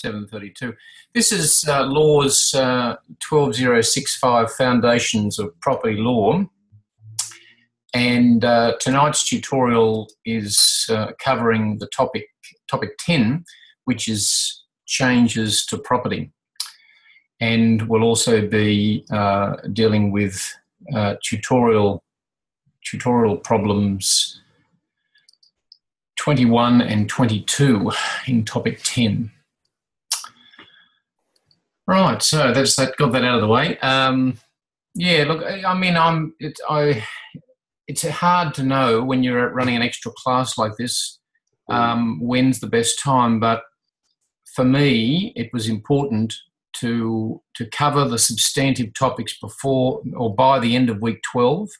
732. This is uh, Law's uh, 12065 Foundations of Property Law. And uh, tonight's tutorial is uh, covering the topic, topic 10, which is changes to property. And we'll also be uh, dealing with uh, tutorial, tutorial problems 21 and 22 in topic 10. Right, so that's that. Got that out of the way. Um, yeah, look, I mean, I'm. It, I. It's hard to know when you're running an extra class like this um, when's the best time. But for me, it was important to to cover the substantive topics before or by the end of week twelve.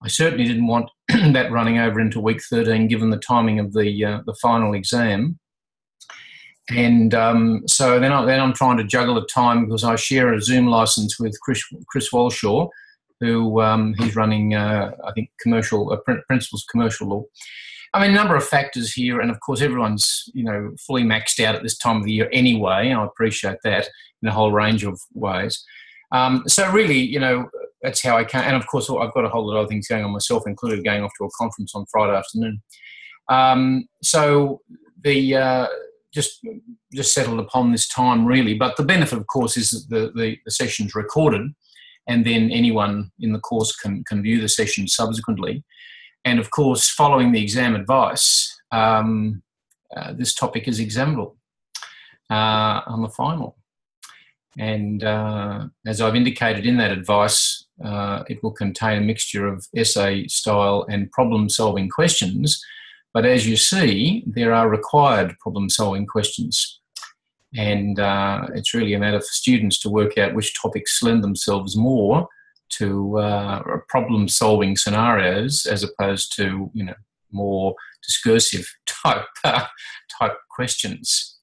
I certainly didn't want that running over into week thirteen, given the timing of the uh, the final exam and um, so then, I, then I'm trying to juggle the time because I share a Zoom license with Chris, Chris Walshaw, who um, he's running, uh, I think, commercial uh, principles commercial law. I mean, a number of factors here, and of course, everyone's you know fully maxed out at this time of the year anyway. I appreciate that in a whole range of ways. Um, so really, you know, that's how I can. And of course, I've got a whole lot of other things going on myself, including going off to a conference on Friday afternoon. Um, so the uh, just just settled upon this time really. But the benefit, of course, is that the, the, the session's recorded, and then anyone in the course can can view the session subsequently. And of course, following the exam advice, um, uh, this topic is examinable uh, on the final. And uh, as I've indicated in that advice, uh, it will contain a mixture of essay style and problem solving questions but as you see, there are required problem solving questions. And uh, it's really a matter for students to work out which topics lend themselves more to uh, problem solving scenarios as opposed to, you know, more discursive type, uh, type questions.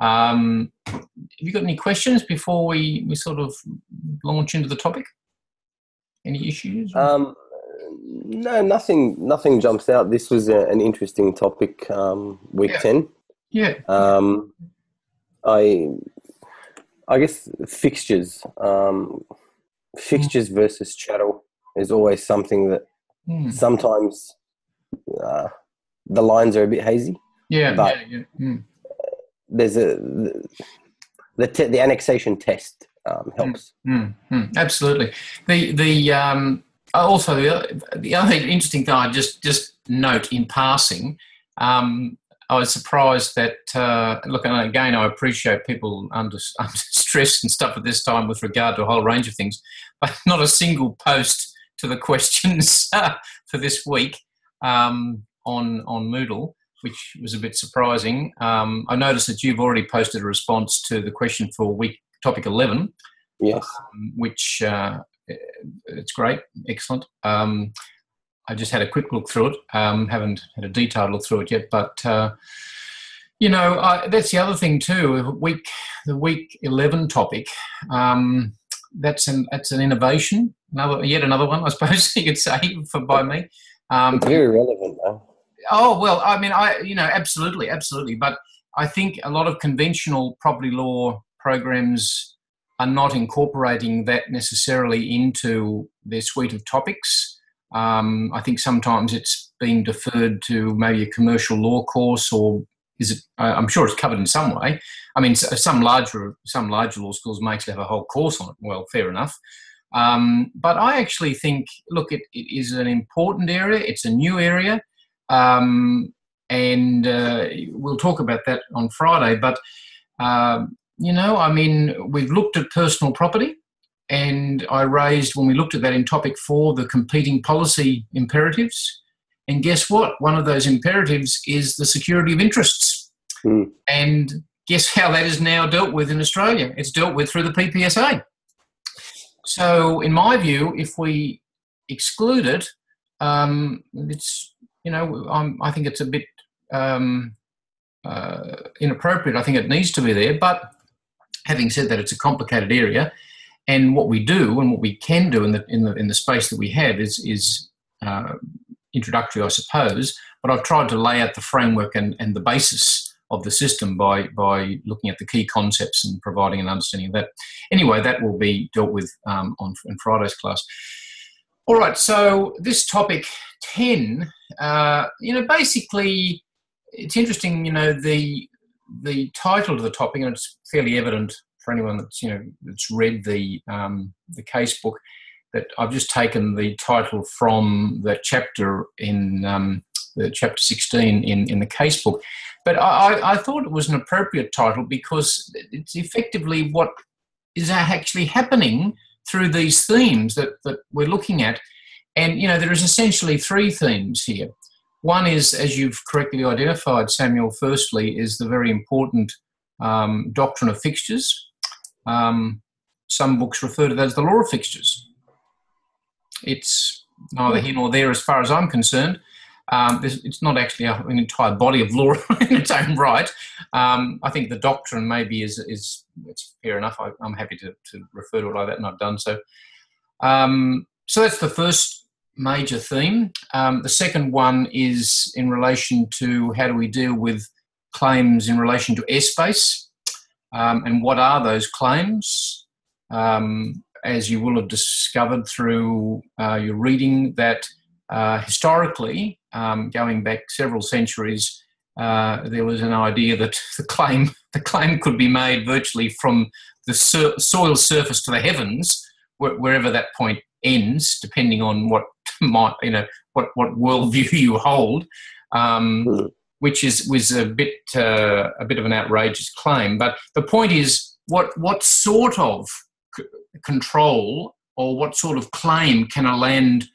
Um, have you got any questions before we, we sort of launch into the topic? Any issues? Um, no, nothing. Nothing jumps out. This was a, an interesting topic. Um, week yeah. ten. Yeah. Um, I, I guess fixtures. Um, fixtures mm. versus chattel is always something that mm. sometimes uh, the lines are a bit hazy. Yeah. But yeah, yeah. Mm. there's a the the, te- the annexation test um, helps. Absolutely. The the um, also, the, the other interesting thing I just just note in passing, um, I was surprised that uh, look, and again, I appreciate people under, under stress and stuff at this time with regard to a whole range of things, but not a single post to the questions for this week um, on on Moodle, which was a bit surprising. Um, I noticed that you've already posted a response to the question for week topic eleven. Yes. Um, which uh, it's great, excellent. Um, I just had a quick look through it. Um, haven't had a detailed look through it yet, but uh, you know I, that's the other thing too. Week the week eleven topic. Um, that's an that's an innovation. Another yet another one, I suppose you could say for by me. Um, very relevant though. Oh well, I mean, I you know absolutely, absolutely, but I think a lot of conventional property law programs are not incorporating that necessarily into their suite of topics. Um, I think sometimes it's being deferred to maybe a commercial law course, or is it? I'm sure it's covered in some way. I mean, some larger some larger law schools may actually have a whole course on it. Well, fair enough. Um, but I actually think, look, it, it is an important area. It's a new area, um, and uh, we'll talk about that on Friday. But um, you know, I mean, we've looked at personal property, and I raised, when we looked at that in topic four, the competing policy imperatives. And guess what? One of those imperatives is the security of interests. Mm. And guess how that is now dealt with in Australia? It's dealt with through the PPSA. So, in my view, if we exclude it, um, it's, you know, I'm, i think it's a bit um, uh, inappropriate. I think it needs to be there. But having said that, it's a complicated area, and what we do and what we can do in the in the in the space that we have is is uh, introductory, I suppose. But I've tried to lay out the framework and, and the basis of the system by by looking at the key concepts and providing an understanding of that. Anyway, that will be dealt with um, on in Friday's class. All right, so this topic ten, uh, you know, basically, it's interesting. You know, the the title to the topic, and it's fairly evident for anyone that's you know that's read the um, the case book that I've just taken the title from the chapter in um, the chapter 16 in, in the case book. But I, I thought it was an appropriate title because it's effectively what is actually happening through these themes that, that we're looking at. And, you know, there is essentially three themes here. One is, as you've correctly identified, Samuel, firstly, is the very important um, doctrine of fixtures. Um, some books refer to that as the law of fixtures. It's neither here nor there as far as I'm concerned. Um, it's not actually an entire body of law in its own right. Um, I think the doctrine maybe is is it's fair enough. I, am happy to, to refer to it like that, and I've done so. Um, so that's the first major theme. Um, the second one is in relation to how do we deal with claims in relation to airspace, um, and what are those claims? Um, as you will have discovered through uh, your reading, that uh, historically, um, going back several centuries, uh, there was an idea that the claim the claim could be made virtually from the sur- soil surface to the heavens, wh- wherever that point ends, depending on what might you know what what worldview you hold. Um, hmm. which is was a bit uh, a bit of an outrageous claim, but the point is what what sort of c- control or what sort of claim can a land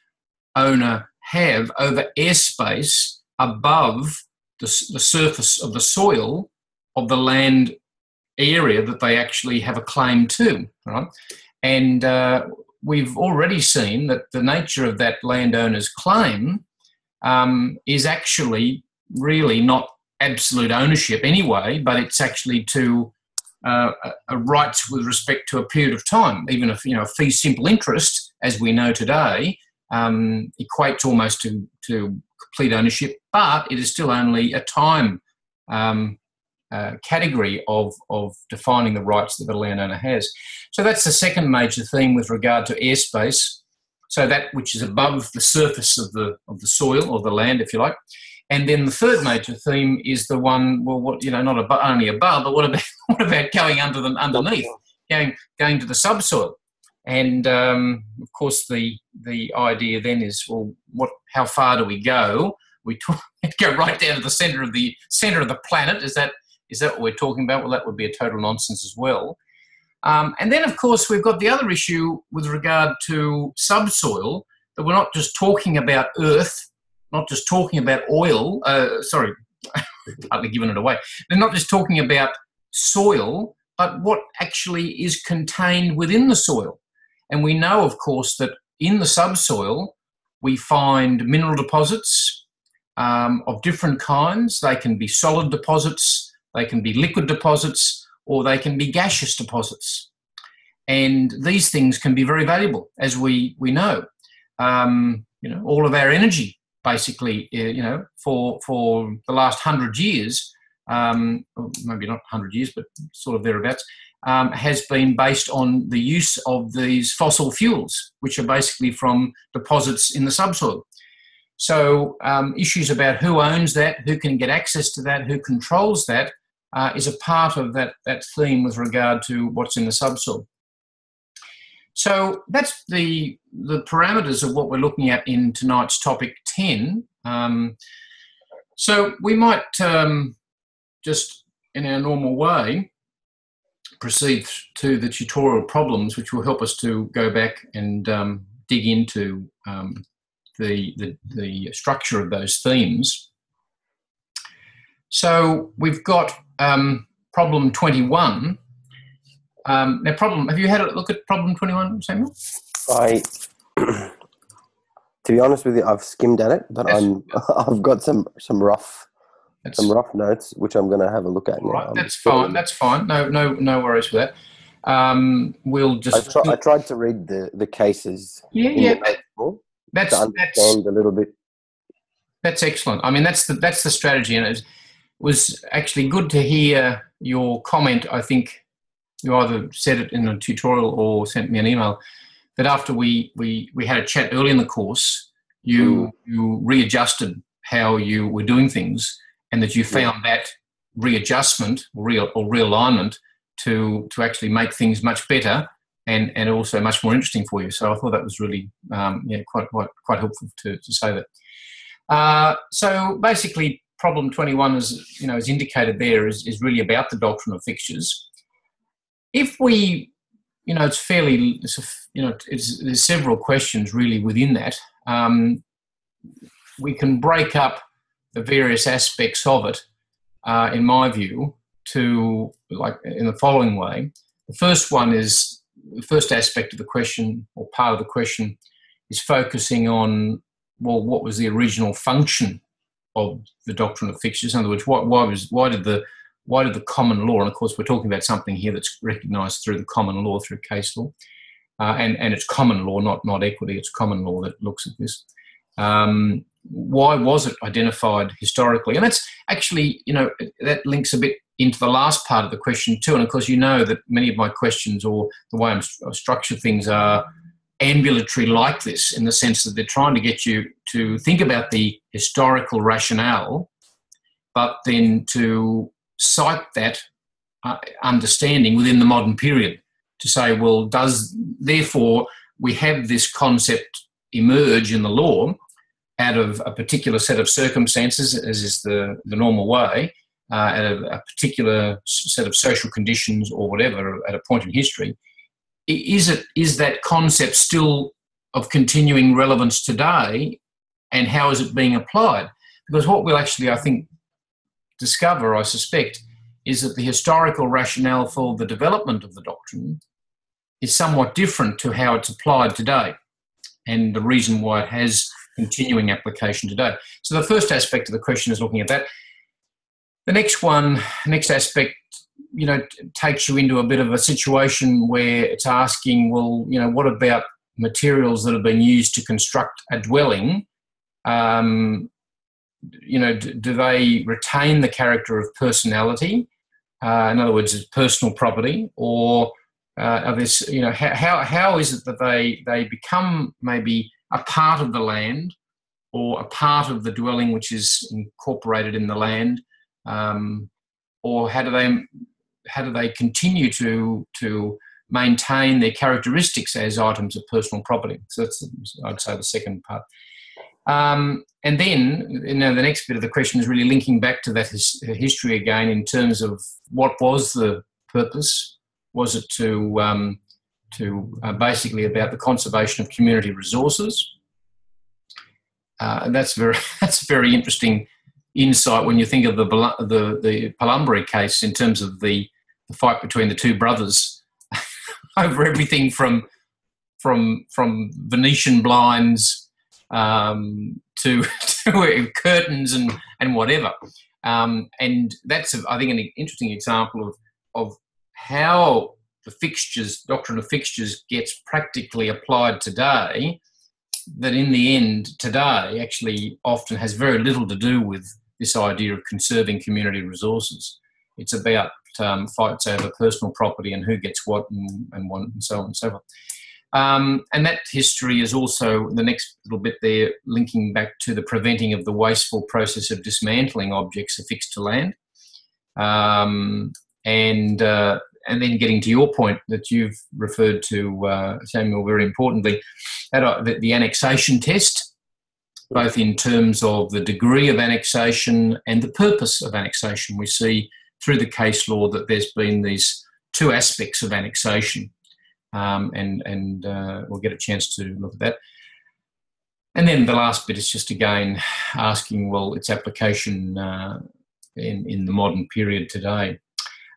owner have over airspace above the, the surface of the soil of the land area that they actually have a claim to, right? And uh, we've already seen that the nature of that landowner's claim um, is actually really not absolute ownership anyway, but it's actually to uh, a, rights with respect to a period of time. Even if you know a fee simple interest, as we know today, um, equates almost to, to complete ownership, but it is still only a time um, uh, category of, of defining the rights that the landowner has. So that's the second major theme with regard to airspace. So that which is above the surface of the of the soil or the land, if you like. And then the third major theme is the one, well, what you know, not above, only above, but what about what about going under the underneath, going going to the subsoil? And um, of course, the the idea then is, well, what? How far do we go? We talk, go right down to the center of the center of the planet. Is that is that what we're talking about? Well, that would be a total nonsense as well. Um, and then, of course, we've got the other issue with regard to subsoil that we're not just talking about earth, not just talking about oil. Uh, sorry, partly giving it away. They're not just talking about soil, but what actually is contained within the soil. And we know, of course, that in the subsoil we find mineral deposits um, of different kinds. They can be solid deposits, they can be liquid deposits, or they can be gaseous deposits. And these things can be very valuable, as we, we know. Um, you know, all of our energy, basically, uh, you know, for, for the last hundred years, um, maybe not 100 years, but sort of thereabouts, um, has been based on the use of these fossil fuels, which are basically from deposits in the subsoil. So, um, issues about who owns that, who can get access to that, who controls that, uh, is a part of that, that theme with regard to what's in the subsoil. So that's the the parameters of what we're looking at in tonight's topic 10. Um, so we might um, just in our normal way proceed to the tutorial problems, which will help us to go back and um, dig into um, the, the, the, structure of those themes. So we've got um, problem 21. Um, now, problem, have you had a look at problem 21, Samuel? I, to be honest with you, I've skimmed at it, but yes. I'm, I've got some, some rough that's, some rough notes, which I'm going to have a look at now. Right, that's fine. That's fine. No, no, no worries with that. Um, we'll just. I, try, I, tried to read the the cases. Yeah, yeah. that's to understand that's, a little bit. That's excellent. I mean, that's the that's the strategy, and was actually good to hear your comment. I think you either said it in a tutorial or sent me an email that after we we, we had a chat early in the course, you mm. you readjusted how you were doing things, and that you found yeah. that readjustment or real or realignment to to actually make things much better and and also much more interesting for you. So I thought that was really um, yeah quite quite quite helpful to to say that. Uh, so basically, problem 21 is you know is indicated there is, is really about the doctrine of fixtures. If we you know it's fairly you know it's, there's several questions really within that. Um, we can break up the various aspects of it uh, in my view to like in the following way. The first one is the first aspect of the question or part of the question is focusing on well what was the original function of the doctrine of fixtures. In other words, why, why was why did the why did the common law, and of course we're talking about something here that's recognised through the common law, through case law, uh, and and it's common law, not not equity. It's common law that looks at this. Um, why was it identified historically? And that's actually, you know, that links a bit into the last part of the question too. And of course, you know that many of my questions or the way I'm st- structure things are ambulatory like this in the sense that they're trying to get you to think about the historical rationale, but then to cite that uh, understanding within the modern period to say, well, does therefore we have this concept emerge in the law out of a particular set of circumstances, as is the, the normal way, uh, at a, a particular set of social conditions or whatever at a point in history, is it is that concept still of continuing relevance today? And how is it being applied? Because what we'll actually i think discover i suspect is that the historical rationale for the development of the doctrine is somewhat different to how it's applied today and the reason why it has continuing application today. So the first aspect of the question is looking at that. The next one next aspect you know takes you into a bit of a situation where it's asking, well, you know, what about materials that have been used to construct a dwelling? Um, you know, do, do, they retain the character of personality? Uh, in other words, personal property, or uh, are this, you know, how, how is it that they they become maybe a part of the land or a part of the dwelling which is incorporated in the land? Um, or how do they how do they continue to to maintain their characteristics as items of personal property? So that's I'd say the second part. Um, and then you know, the next bit of the question is really linking back to that his, history again in terms of what was the purpose? Was it to um, to uh, basically about the conservation of community resources? Uh, and that's very that's very interesting insight when you think of the the the Palumberi case in terms of the, the fight between the two brothers over everything from from from Venetian blinds um, to, to curtains and and whatever. Um, and that's I think an interesting example of of how the fixtures doctrine of fixtures gets practically applied today that in the end today actually often has very little to do with this idea of conserving community resources. It's about um, fights over personal property and who gets what and, and, one, and so on and so forth. Um, and that history is also the next little bit there, linking back to the preventing of the wasteful process of dismantling objects affixed to land. Um, and uh, and then getting to your point that you've referred to, uh, Samuel, very importantly, that, uh, the, the annexation test, both in terms of the degree of annexation and the purpose of annexation. We see through the case law that there's been these two aspects of annexation, um, and and uh, we'll get a chance to look at that. And then the last bit is just again asking, well, its application uh, in in the modern period today.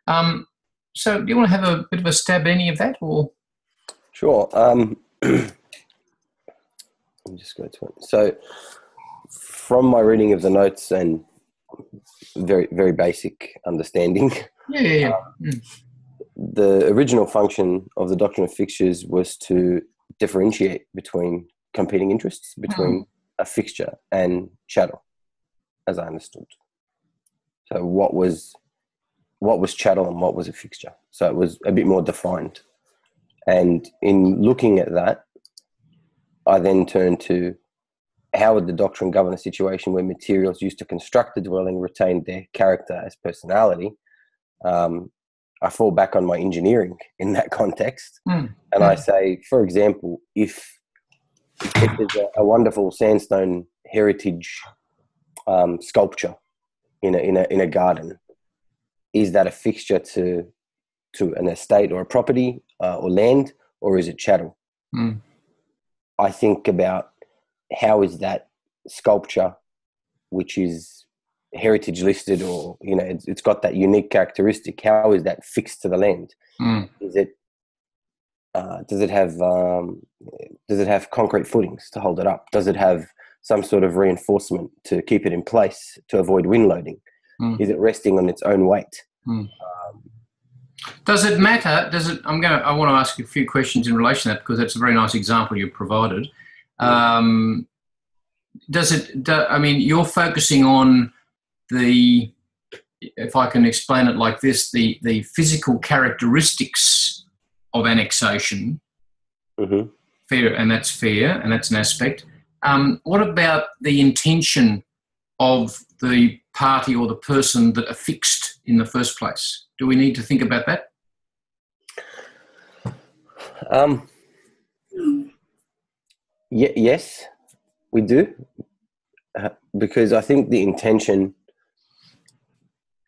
Um, so, do you want to have a bit of a stab any of that, or? Sure. Um, me just go to. So, from my reading of the notes and very very basic understanding. Yeah, yeah, yeah. Mm. The original function of the doctrine of fixtures was to differentiate between competing interests between mm. a fixture and chattel, as I understood. So what was what was chattel and what was a fixture? So it was a bit more defined. And in looking at that, I then turned to how would the doctrine govern a situation where materials used to construct the dwelling retained their character as personality? Um, I fall back on my engineering in that context. Mm. And I say, for example, if, if there's a, a wonderful sandstone heritage um, sculpture in a, in, a, in a garden, is that a fixture to, to an estate or a property uh, or land, or is it chattel? Mm. I think about how is that sculpture, which is heritage listed or you know it's, it's got that unique characteristic, how is that fixed to the land? Mm. Is it uh, does it have um, does it have concrete footings to hold it up? Does it have some sort of reinforcement to keep it in place to avoid wind loading? Mm. Is it resting on its own weight? Mm. Um, does it matter? Does it? I'm going to. I want to ask you a few questions in relation to that because that's a very nice example you provided. Um, does it? Do, I mean, you're focusing on the, if I can explain it like this, the the physical characteristics of annexation. Mm-hmm. Fair, and that's fair, and that's an aspect. Um, what about the intention of the party or the person that affixed in the first place? Do we need to think about that? Um, y- yes, we do, uh, because I think the intention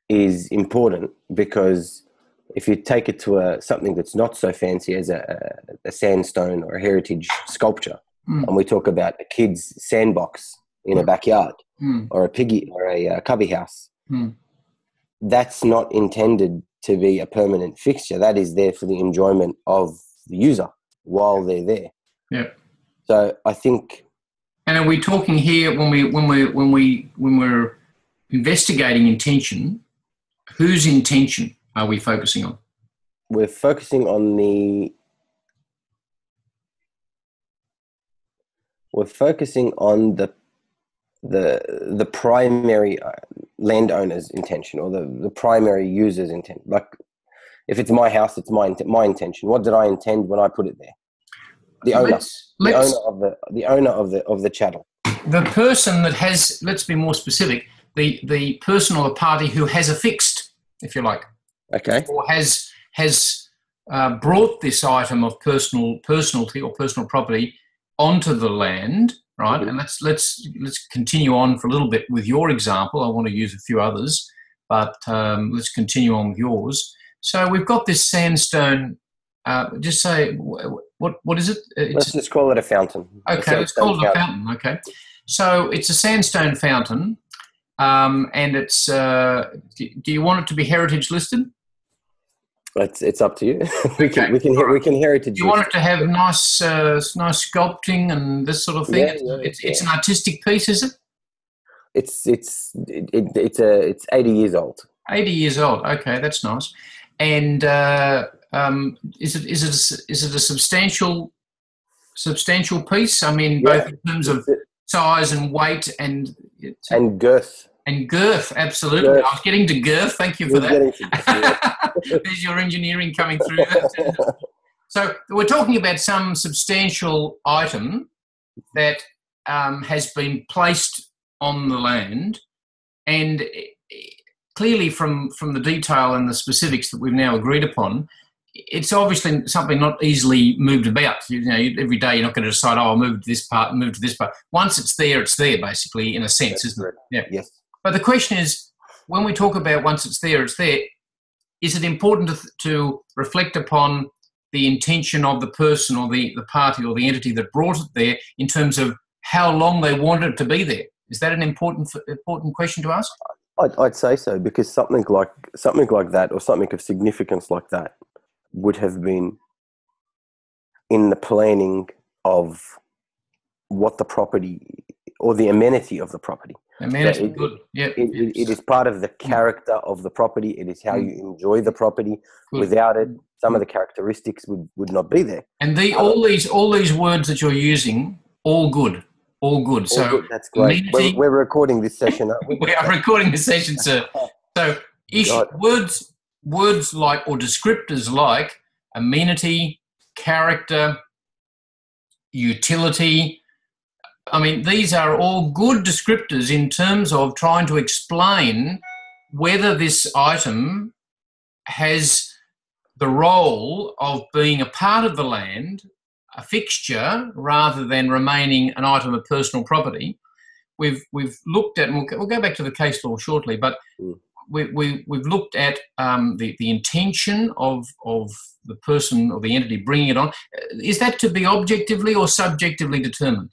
is important because if you take it to a something that's not so fancy as a, a sandstone or a heritage sculpture, mm. and we talk about a kid's sandbox in mm. a backyard mm. or a piggy or a, a uh, cubby house, hmm. that's not intended to be a permanent fixture. That is there for the enjoyment of the user while they're there. Yeah. So I think. And are we talking here when we when we when we when we're investigating intention? Whose intention are we focusing on? We're focusing on the. We're focusing on the the the primary uh, landowner's intention or the, the primary user's intent. Like if it's my house, it's my my intention. What did I intend when I put it there? The owner, let's, the let's, owner of the the owner of the of the chattel. The person that has, let's be more specific, the the person or the party who has affixed, if you like, okay, or has has uh, brought this item of personal personality or personal property onto the land right? Mm-hmm. And let's let's let's continue on for a little bit with your example. I want to use a few others, but um, let's continue on with yours. So we've got this sandstone. Uh, just say what what is it? It's, let's just call it a fountain. Okay, let's call it a fountain. Okay, so it's a sandstone fountain, um, and it's. Uh, do you want it to be heritage listed? It's it's up to you. we can okay. we can we can heritage. You want it to have nice uh, nice sculpting and this sort of thing. Yeah, it's, yeah, it's, yeah. it's, an artistic piece, is it? It's it's it, it, it's a it's eighty years old. Eighty years old. Okay, that's nice. And uh, um, is it is it a, it a substantial substantial piece? I mean, both in terms of size and weight and and girth and girth, absolutely. Girth. I was getting to girth. Thank you for We're that. There's your engineering coming through. so we're talking about some substantial item that um, has been placed on the land, and clearly from from the detail and the specifics that we've now agreed upon, it's obviously something not easily moved about. You know, every day you're not going to decide, oh, I'll move to this part, move to this part. Once it's there, it's there, basically, in a sense, That's isn't it? Yeah. Yes. But the question is, when we talk about once it's there, it's there. Is it important to, to reflect upon the intention of the person or the, the party or the entity that brought it there in terms of how long they wanted it to be there? Is that an important important question to ask? I'd, I'd say so because something like something like that or something of significance like that would have been in the planning of what the property or the amenity of the property. Amenity, it, good. Yeah, it, it, it is part of the mm. character of the property. It is how mm. you enjoy the property. Good. Without it, some of mm. the characteristics would, would not be there. And the uh, all these all these words that you're using, all good, all good. All so good. that's great. We're, we're, recording this session. we? we? are recording this session, sir. So issue, words words like or descriptors like amenity, character, utility. I mean, these are all good descriptors in terms of trying to explain whether this item has the role of being a part of the land, a fixture, rather than remaining an item of personal property. We've we've looked at, and we'll, we'll go back to the case law shortly, but mm. We, we, we've looked at um, the, the intention of, of the person or the entity bringing it on. Is that to be objectively or subjectively determined?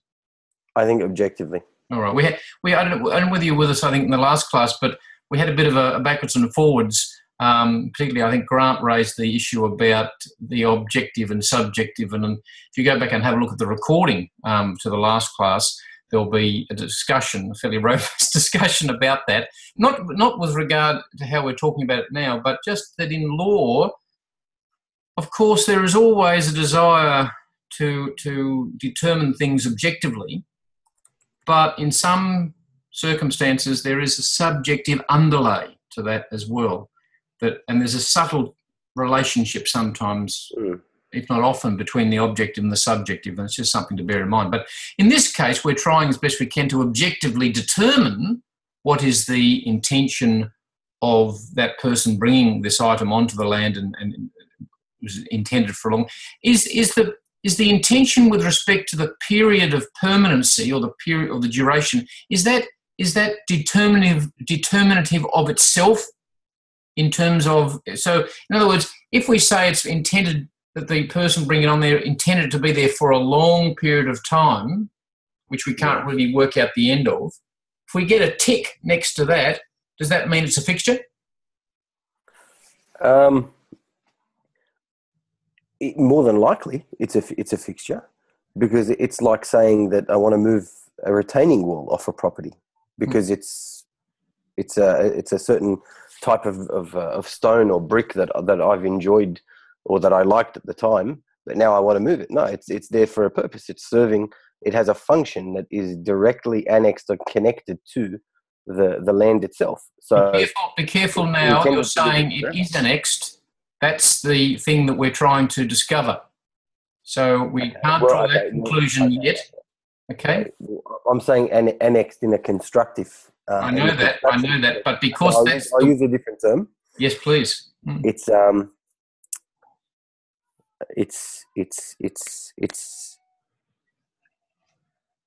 I think objectively. All right. We had, we, I don't, know, I don't know whether you were with us, I think, in the last class, but we had a bit of a, a backwards and forwards um, particularly, I think Grant raised the issue about the objective and subjective. And, if you go back and have a look at the recording um, to the last class, there'll be a discussion, a fairly robust discussion about that. Not not with regard to how we're talking about it now, but just that in law, of course, there is always a desire to to determine things objectively, but in some circumstances there is a subjective underlay to that as well that and there's a subtle relationship sometimes mm. If not often between the objective and the subjective and it's just something to bear in mind. But in this case we're trying as best we can to objectively determine what is the intention of that person bringing this item onto the land and, and was intended for long. Is is the is the intention with respect to the period of permanency or the period or the duration is that is that determinative determinative of itself in terms of so in other words if we say it's intended that the person bringing it on there intended to be there for a long period of time which we can't really work out the end of. If we get a tick next to that does that mean it's a fixture? Um, it, more than likely it's a it's a fixture because it's like saying that I want to move a retaining wall off a property because mm. it's it's a it's a certain type of of, uh, of stone or brick that that I've enjoyed or that I liked at the time, but now I want to move it. No, it's it's there for a purpose. It's serving. It has a function that is directly annexed or connected to the the land itself. So be careful, be careful now. You're saying it is annexed. That's the thing that we're trying to discover. So we okay. can't well, draw okay. that conclusion okay. yet. Okay. I'm saying an, annexed in a constructive uh, I know that. I know that. But because I'll, that's use, I'll use a different term. Yes, please. Mm. It's um. It's it's it's it's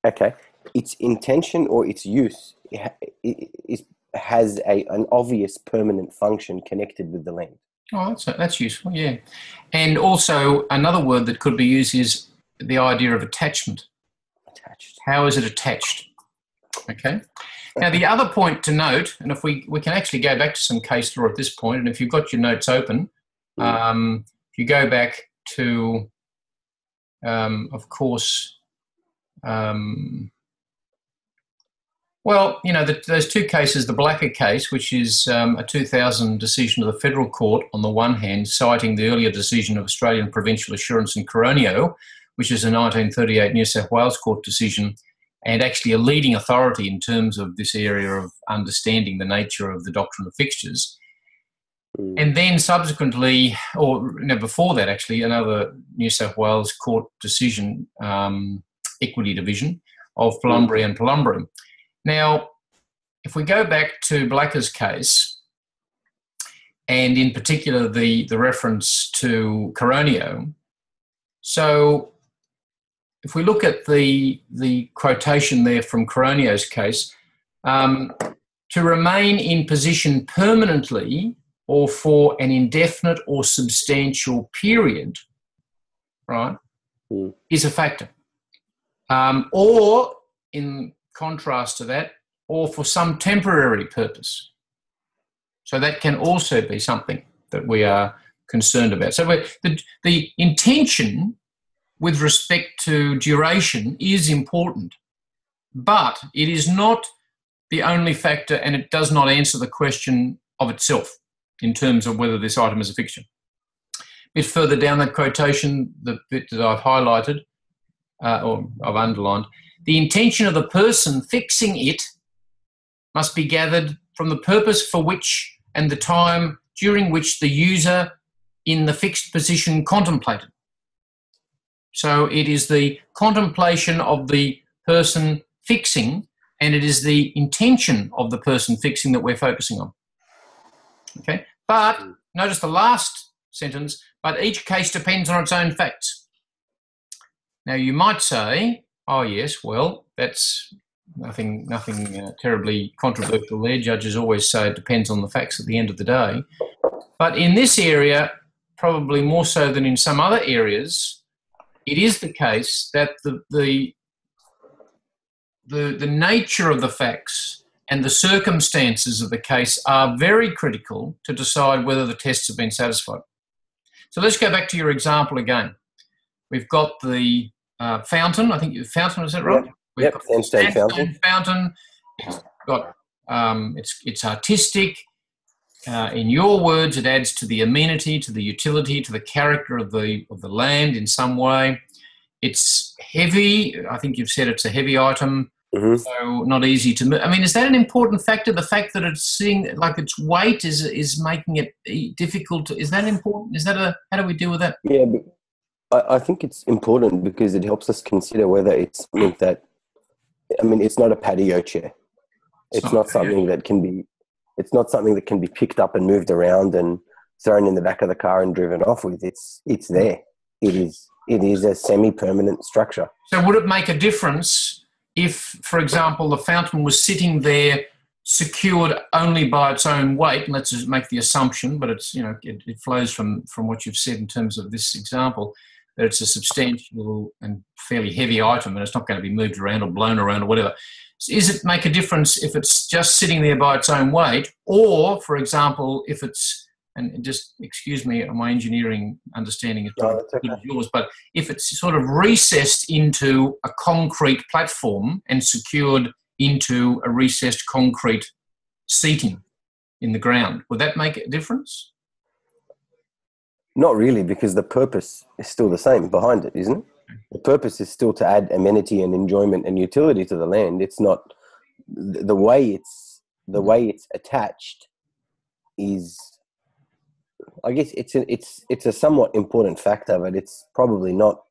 okay. Its intention or its use it, has a an obvious permanent function connected with the land. Oh, that's that's useful. Yeah, and also another word that could be used is the idea of attachment. Attached. How is it attached? Okay. Now, the other point to note, and if we, we can actually go back to some case law at this point, and if you've got your notes open, mm. um, if you go back to, um, of course, um, well, you know, the, those two cases, the Blacker case, which is um, a 2000 decision of the federal court, on the one hand, citing the earlier decision of Australian Provincial Assurance in Coroneo, which is a 1938 New South Wales court decision and actually a leading authority in terms of this area of understanding the nature of the doctrine of fixtures. Mm. And then subsequently, or know, before that, actually, another New South Wales court decision, um, equity division of Palumberi mm. and Palumberi. Now, if we go back to Blacker's case, and in particular the, the reference to Coroneo, so if we look at the the quotation there from Coroneo's case, um, to remain in position permanently or for an indefinite or substantial period, right, mm. is a factor. Um, or, in contrast to that, or for some temporary purpose. So that can also be something that we are concerned about. So the, the intention with respect to duration is important, but it is not the only factor and it does not answer the question of itself in terms of whether this item is a fixture. A bit further down that quotation, the bit that I've highlighted uh, or I've underlined, the intention of the person fixing it must be gathered from the purpose for which and the time during which the user in the fixed position contemplated. So it is the contemplation of the person fixing and it is the intention of the person fixing that we're focusing on. Okay, but notice the last sentence, but each case depends on its own facts. Now you might say, oh yes, well, that's nothing nothing uh, terribly controversial there. Judges always say it depends on the facts at the end of the day. But in this area, probably more so than in some other areas, it is the case that the, the, the, the nature of the facts and the circumstances of the case are very critical to decide whether the tests have been satisfied. So let's go back to your example again. We've got the uh, fountain. I think you fountain is that right? Yep, We've yep. got fountain. fountain. It's got um, it's it's artistic. Uh, in your words, it adds to the amenity, to the utility, to the character of the of the land in some way. It's heavy. I think you've said it's a heavy item, mm-hmm. so not easy to move. I mean, is that an important factor? The fact that it's seeing like its weight is is making it difficult. Is that important? Is that a how do we deal with that? Yeah, I, I think it's important because it helps us consider whether it's something that. I mean, it's not a patio chair. It's, it's not, not something that can be it's not something that can be picked up and moved around and thrown in the back of the car and driven off with. It's it's there. It is it is a semi-permanent structure. So would it make a difference if, for example, the fountain was sitting there secured only by its own weight? Let's just make the assumption, but it's you know it, it flows from from what you've said in terms of this example that it's a substantial and fairly heavy item and it's not going to be moved around or blown around or whatever is it make a difference if it's just sitting there by its own weight, or, for example, if it's and just excuse me, my engineering understanding is no, okay. yours, but if it's sort of recessed into a concrete platform and secured into a recessed concrete seating in the ground, would that make a difference? Not really, because the purpose is still the same behind it, isn't it? the purpose is still to add amenity and enjoyment and utility to the land. It's not the way it's the mm. way it's attached is I guess it's a, it's it's a somewhat important factor, but it's probably not.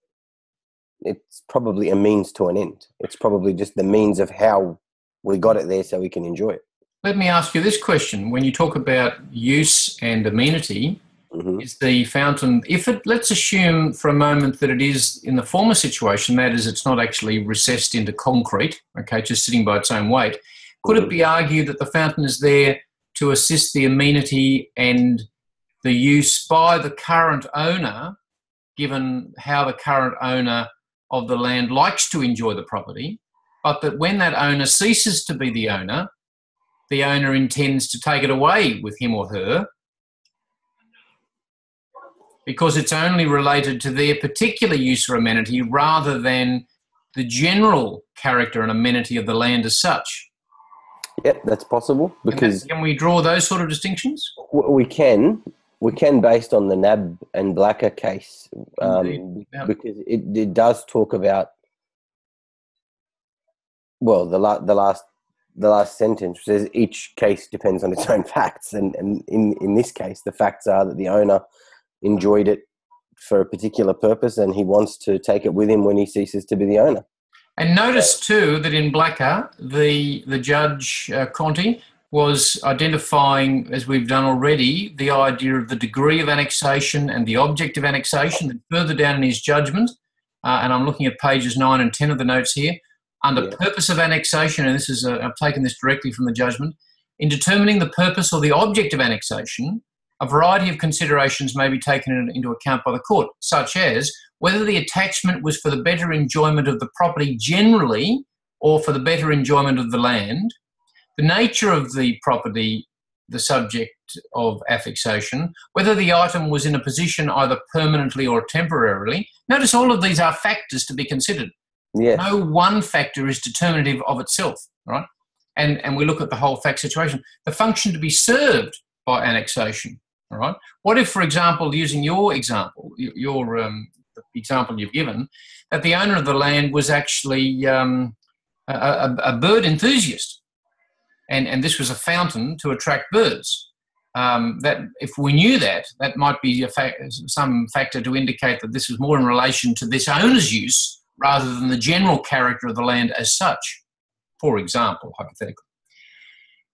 It's probably a means to an end. It's probably just the means of how we got it there, so we can enjoy it. Let me ask you this question: When you talk about use and amenity, mm-hmm. is the fountain. If it, let's assume for a moment that it is in the former situation, that is, it's not actually recessed into concrete, okay, just sitting by its own weight. Could mm-hmm. it be argued that the fountain is there to assist the amenity and the use by the current owner, given how the current owner of the land likes to enjoy the property, but that when that owner ceases to be the owner, the owner intends to take it away with him or her because it's only related to their particular use or amenity rather than the general character and amenity of the land as such. Yep, that's possible because can we draw those sort of distinctions? We can, we can based on the NAB and Blacker case um, because it, it does talk about well the la- the last the last sentence says each case depends on its own facts. And, and in, in this case the facts are that the owner enjoyed it for a particular purpose and he wants to take it with him when he ceases to be the owner. And notice too that in Blacker, the the judge uh, Conti was identifying, as we've done already, the idea of the degree of annexation and the object of annexation. And further down in his judgment, uh, and I'm looking at pages nine and ten of the notes here, under yeah. purpose of annexation, and this is i I've taken this directly from the judgment. In determining the purpose or the object of annexation, a variety of considerations may be taken into account by the court, such as whether the attachment was for the better enjoyment of the property generally or for the better enjoyment of the land, the nature of the property, the subject of affixation, whether the item was in a position either permanently or temporarily. Notice all of these are factors to be considered. Yes. No one factor is determinative of itself, right? And, and we look at the whole fact situation. The function to be served by annexation, all right. What if, for example, using your example, your um, example you've given, that the owner of the land was actually um, a, a, a, bird enthusiast, and and this was a fountain to attract birds. um, that if we knew that, that might be fa- some factor to indicate that this is more in relation to this owner's use rather than the general character of the land as such, for example, hypothetically.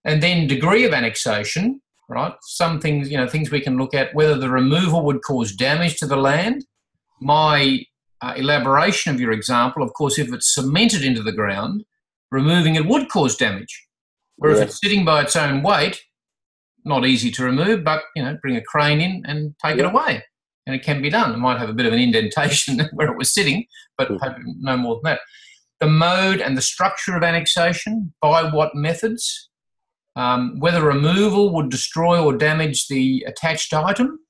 And then degree of annexation, right? Some things, you know, things we can look at whether the removal would cause damage to the land. My uh, elaboration of your example, of course, if it's cemented into the ground, removing it would cause damage. Where if it's sitting by its own weight, not easy to remove, but you know, bring a crane in and take it away, and it can be done. It might have a bit of an indentation where it was sitting, but mm. no more than that. The mode and the structure of annexation, by what methods, um, whether removal would destroy or damage the attached item,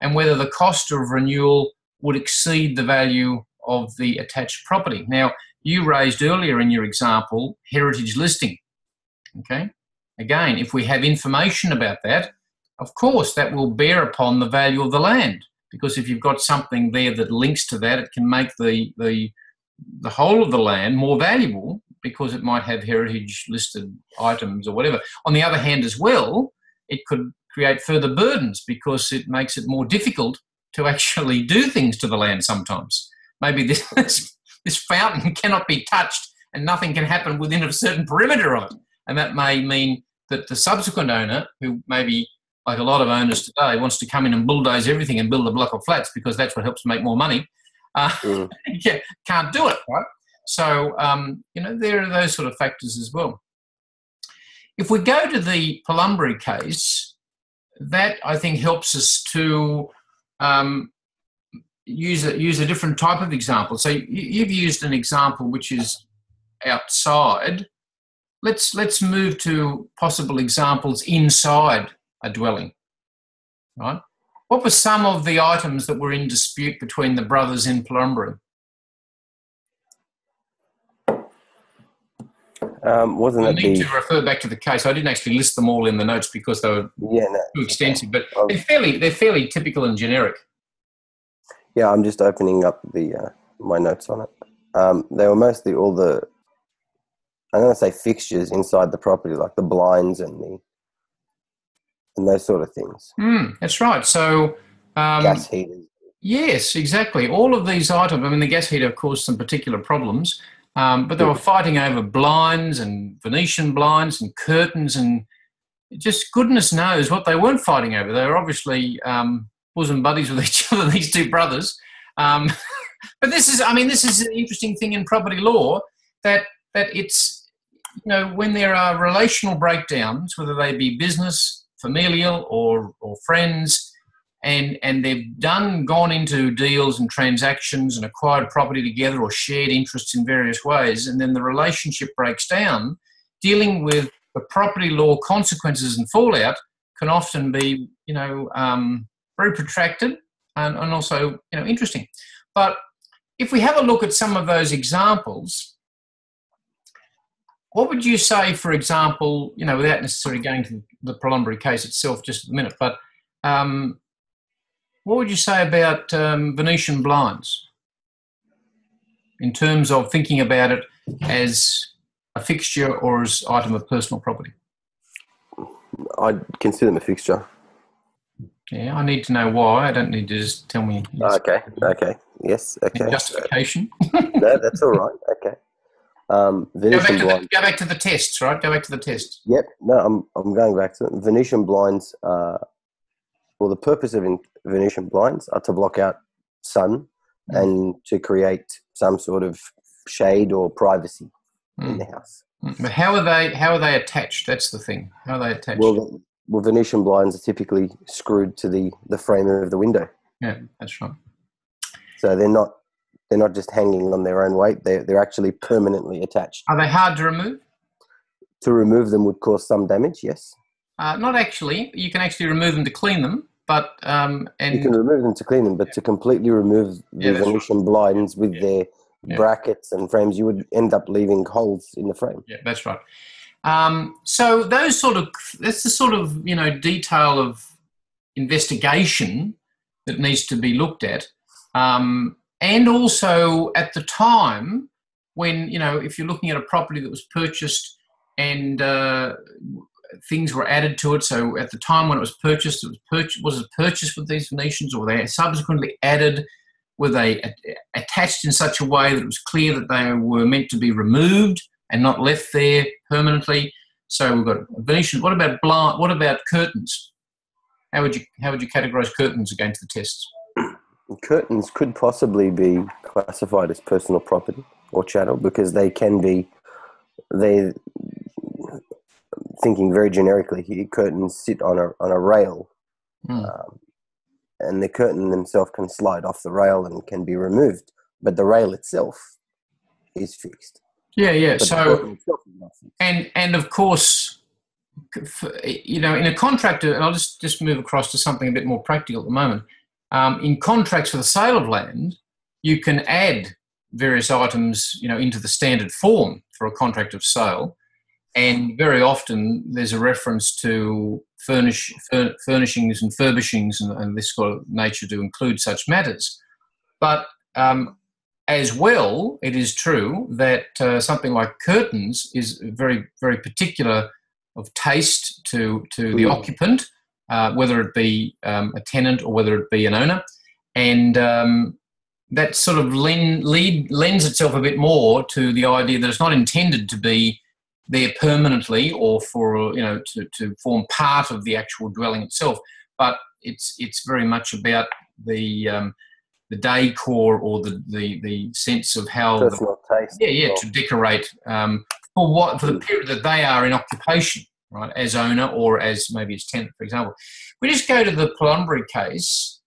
and whether the cost of renewal would exceed the value of the attached property. Now, you raised earlier in your example heritage listing. Okay, again, if we have information about that, of course, that will bear upon the value of the land because if you've got something there that links to that, it can make the the the whole of the land more valuable because it might have heritage listed items or whatever. On the other hand, as well, it could create further burdens because it makes it more difficult to actually do things to the land sometimes. Maybe this, this fountain cannot be touched and nothing can happen within a certain perimeter of it. And that may mean that the subsequent owner, who maybe like a lot of owners today, wants to come in and bulldoze everything and build a block of flats because that's what helps make more money, uh, mm. can't do it, right? So, um, you know, there are those sort of factors as well. If we go to the Palumberi case, that I think helps us to um, use a, use a different type of example. So you, have used an example which is outside. Let's let's move to possible examples inside a dwelling. Right? What were some of the items that were in dispute between the brothers in Palumberi? Um, wasn't I need the... to refer back to the case. I didn't actually list them all in the notes because they were yeah, no. too extensive, but um, they're fairly they're fairly typical and generic. Yeah, I'm just opening up the uh, my notes on it. Um, they were mostly all the I'm going to say fixtures inside the property, like the blinds and the and those sort of things. Mm, that's right. So um, gas heaters. Yes, exactly. All of these items. I mean, the gas heater caused some particular problems. Um, but they were fighting over blinds and Venetian blinds and curtains and just goodness knows what they weren't fighting over. They were obviously um, bosom buddies with each other, these two brothers. Um, but this is, I mean, this is an interesting thing in property law that that it's, you know, when there are relational breakdowns, whether they be business, familial, or or friends, and and they've done gone into deals and transactions and acquired property together or shared interests in various ways and then the relationship breaks down dealing with the property law consequences and fallout can often be you know um, very protracted and, and also you know interesting. But if we have a look at some of those examples what would you say for example you know without necessarily going to the preliminary case itself just at a minute but um, what would you say about um, Venetian blinds in terms of thinking about it as a fixture or as item of personal property? I'd consider them a fixture. Yeah, I need to know why. I don't need to just tell me. Okay, okay, yes, okay. Justification. no, that's all right. Okay. Um, Venetian go, back the, go back to the tests, right? Go back to the test. Yep. No, I'm I'm going back to it. Venetian blinds. Uh, well, the purpose of in, Venetian blinds are to block out sun mm. and to create some sort of shade or privacy mm. in the house. Mm. But how are they? How are they attached? That's the thing. How are they attached? Well, well, Venetian blinds are typically screwed to the the frame of the window. Yeah, that's right. So they're not they're not just hanging on their own weight. They're they're actually permanently attached. Are they hard to remove? To remove them would cause some damage. Yes. Uh, not actually. You can actually remove them to clean them. But um, and you can remove them to clean them, but to completely remove the yeah, Venetian right. blinds with yeah. their yeah. brackets and frames, you would end up leaving holes in the frame. Yeah, that's right. Um, so those sort of that's the sort of you know detail of investigation that needs to be looked at, um, and also at the time when you know if you're looking at a property that was purchased and uh, things were added to it. So at the time when it was purchased, it was purchased was it purchased with these Venetians, or were they subsequently added? Were they attached in such a way that it was clear that they were meant to be removed and not left there permanently? So we've got Venetian. What about blind? What about curtains? How would you how would you categorise curtains against the tests? Curtains could possibly be classified as personal property or chattel because they can be they thinking very generically here curtains sit on a on a rail. Mm. um, and the curtain themselves can slide off the rail and can be removed but the rail itself is fixed. Yeah yeah but so and and of course you know in a contract and i'll just just move across to something a bit more practical at the moment um, in contracts for the sale of land you can add various items, you know, into the standard form for a contract of sale. And very often there's a reference to furnish, fur, furnishings and furbishings and, and, this sort of nature to include such matters. But um, as well, it is true that uh, something like curtains is very, very particular of taste to, to the occupant, uh, whether it be um, a tenant or whether it be an owner. And um, that sort of lend, lead, lends itself a bit more to the idea that it's not intended to be there permanently or for you know to, to form part of the actual dwelling itself, but it's it's very much about the um, the decor or the, the, the sense of how the, taste yeah yeah to decorate um, for what for the period that they are in occupation right as owner or as maybe as tenant for example. We just go to the Palumberi case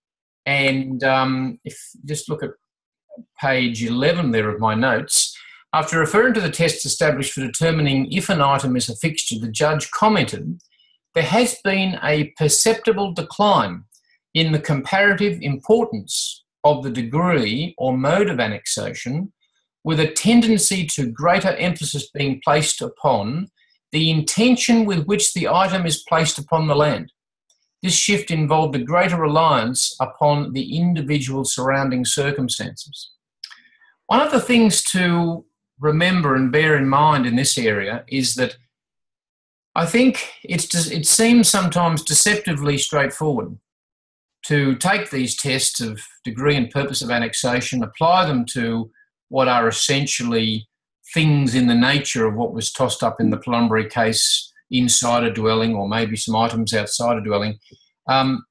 and um, if just look at page 11 there of my notes, after referring to the tests established for determining if an item is a fixture, the judge commented, there has been a perceptible decline in the comparative importance of the degree or mode of annexation, with a tendency to greater emphasis being placed upon the intention with which the item is placed upon the land. This shift involved a greater reliance upon the individual surrounding circumstances. One of the things to remember and bear in mind in this area is that I think it seems sometimes deceptively straightforward to take these tests of degree and purpose of annexation, apply them to what are essentially things in the nature of what was tossed up in the Palumberi case inside a dwelling or maybe some items outside a dwelling. Um,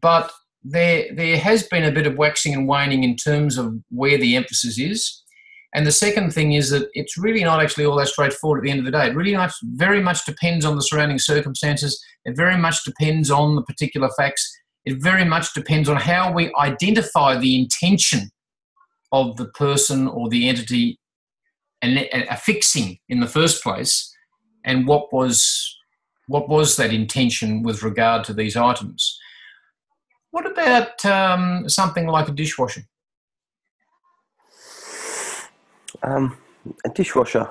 but there, there has been a bit of waxing and waning in terms of where the emphasis is. And the second thing is that it's really not actually all that straightforward at the end of the day. It really very much depends on the surrounding circumstances. It very much depends on the particular facts. It very much depends on how we identify the intention of the person or the entity and affixing in the first place and what was what was that intention with regard to these items. What about um, something like a dishwasher? Um, a dishwasher,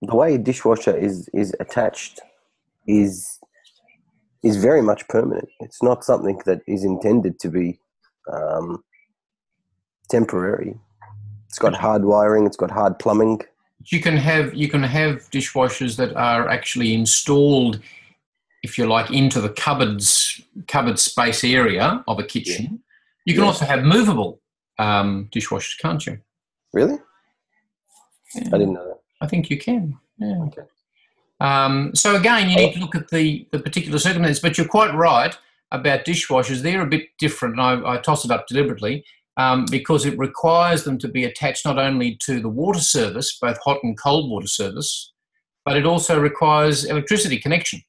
the way a dishwasher is is attached is is very much permanent. It's not something that is intended to be um, temporary. It's got hard wiring. It's got hard plumbing. You can have you can have dishwashers that are actually installed if you like into the cupboards cupboard space area of a kitchen. Yeah. you can yeah. also have movable um, dishwashers can't you? Really? Yeah. i didn't know that. I think you can yeah. Okay. Um, so again you need to look at the the particular circumstances but you're quite right about dishwashers. They're a bit different I, I toss it up deliberately um, because it requires them to be attached not only to the water service, both hot and cold water service, but it also requires electricity connection.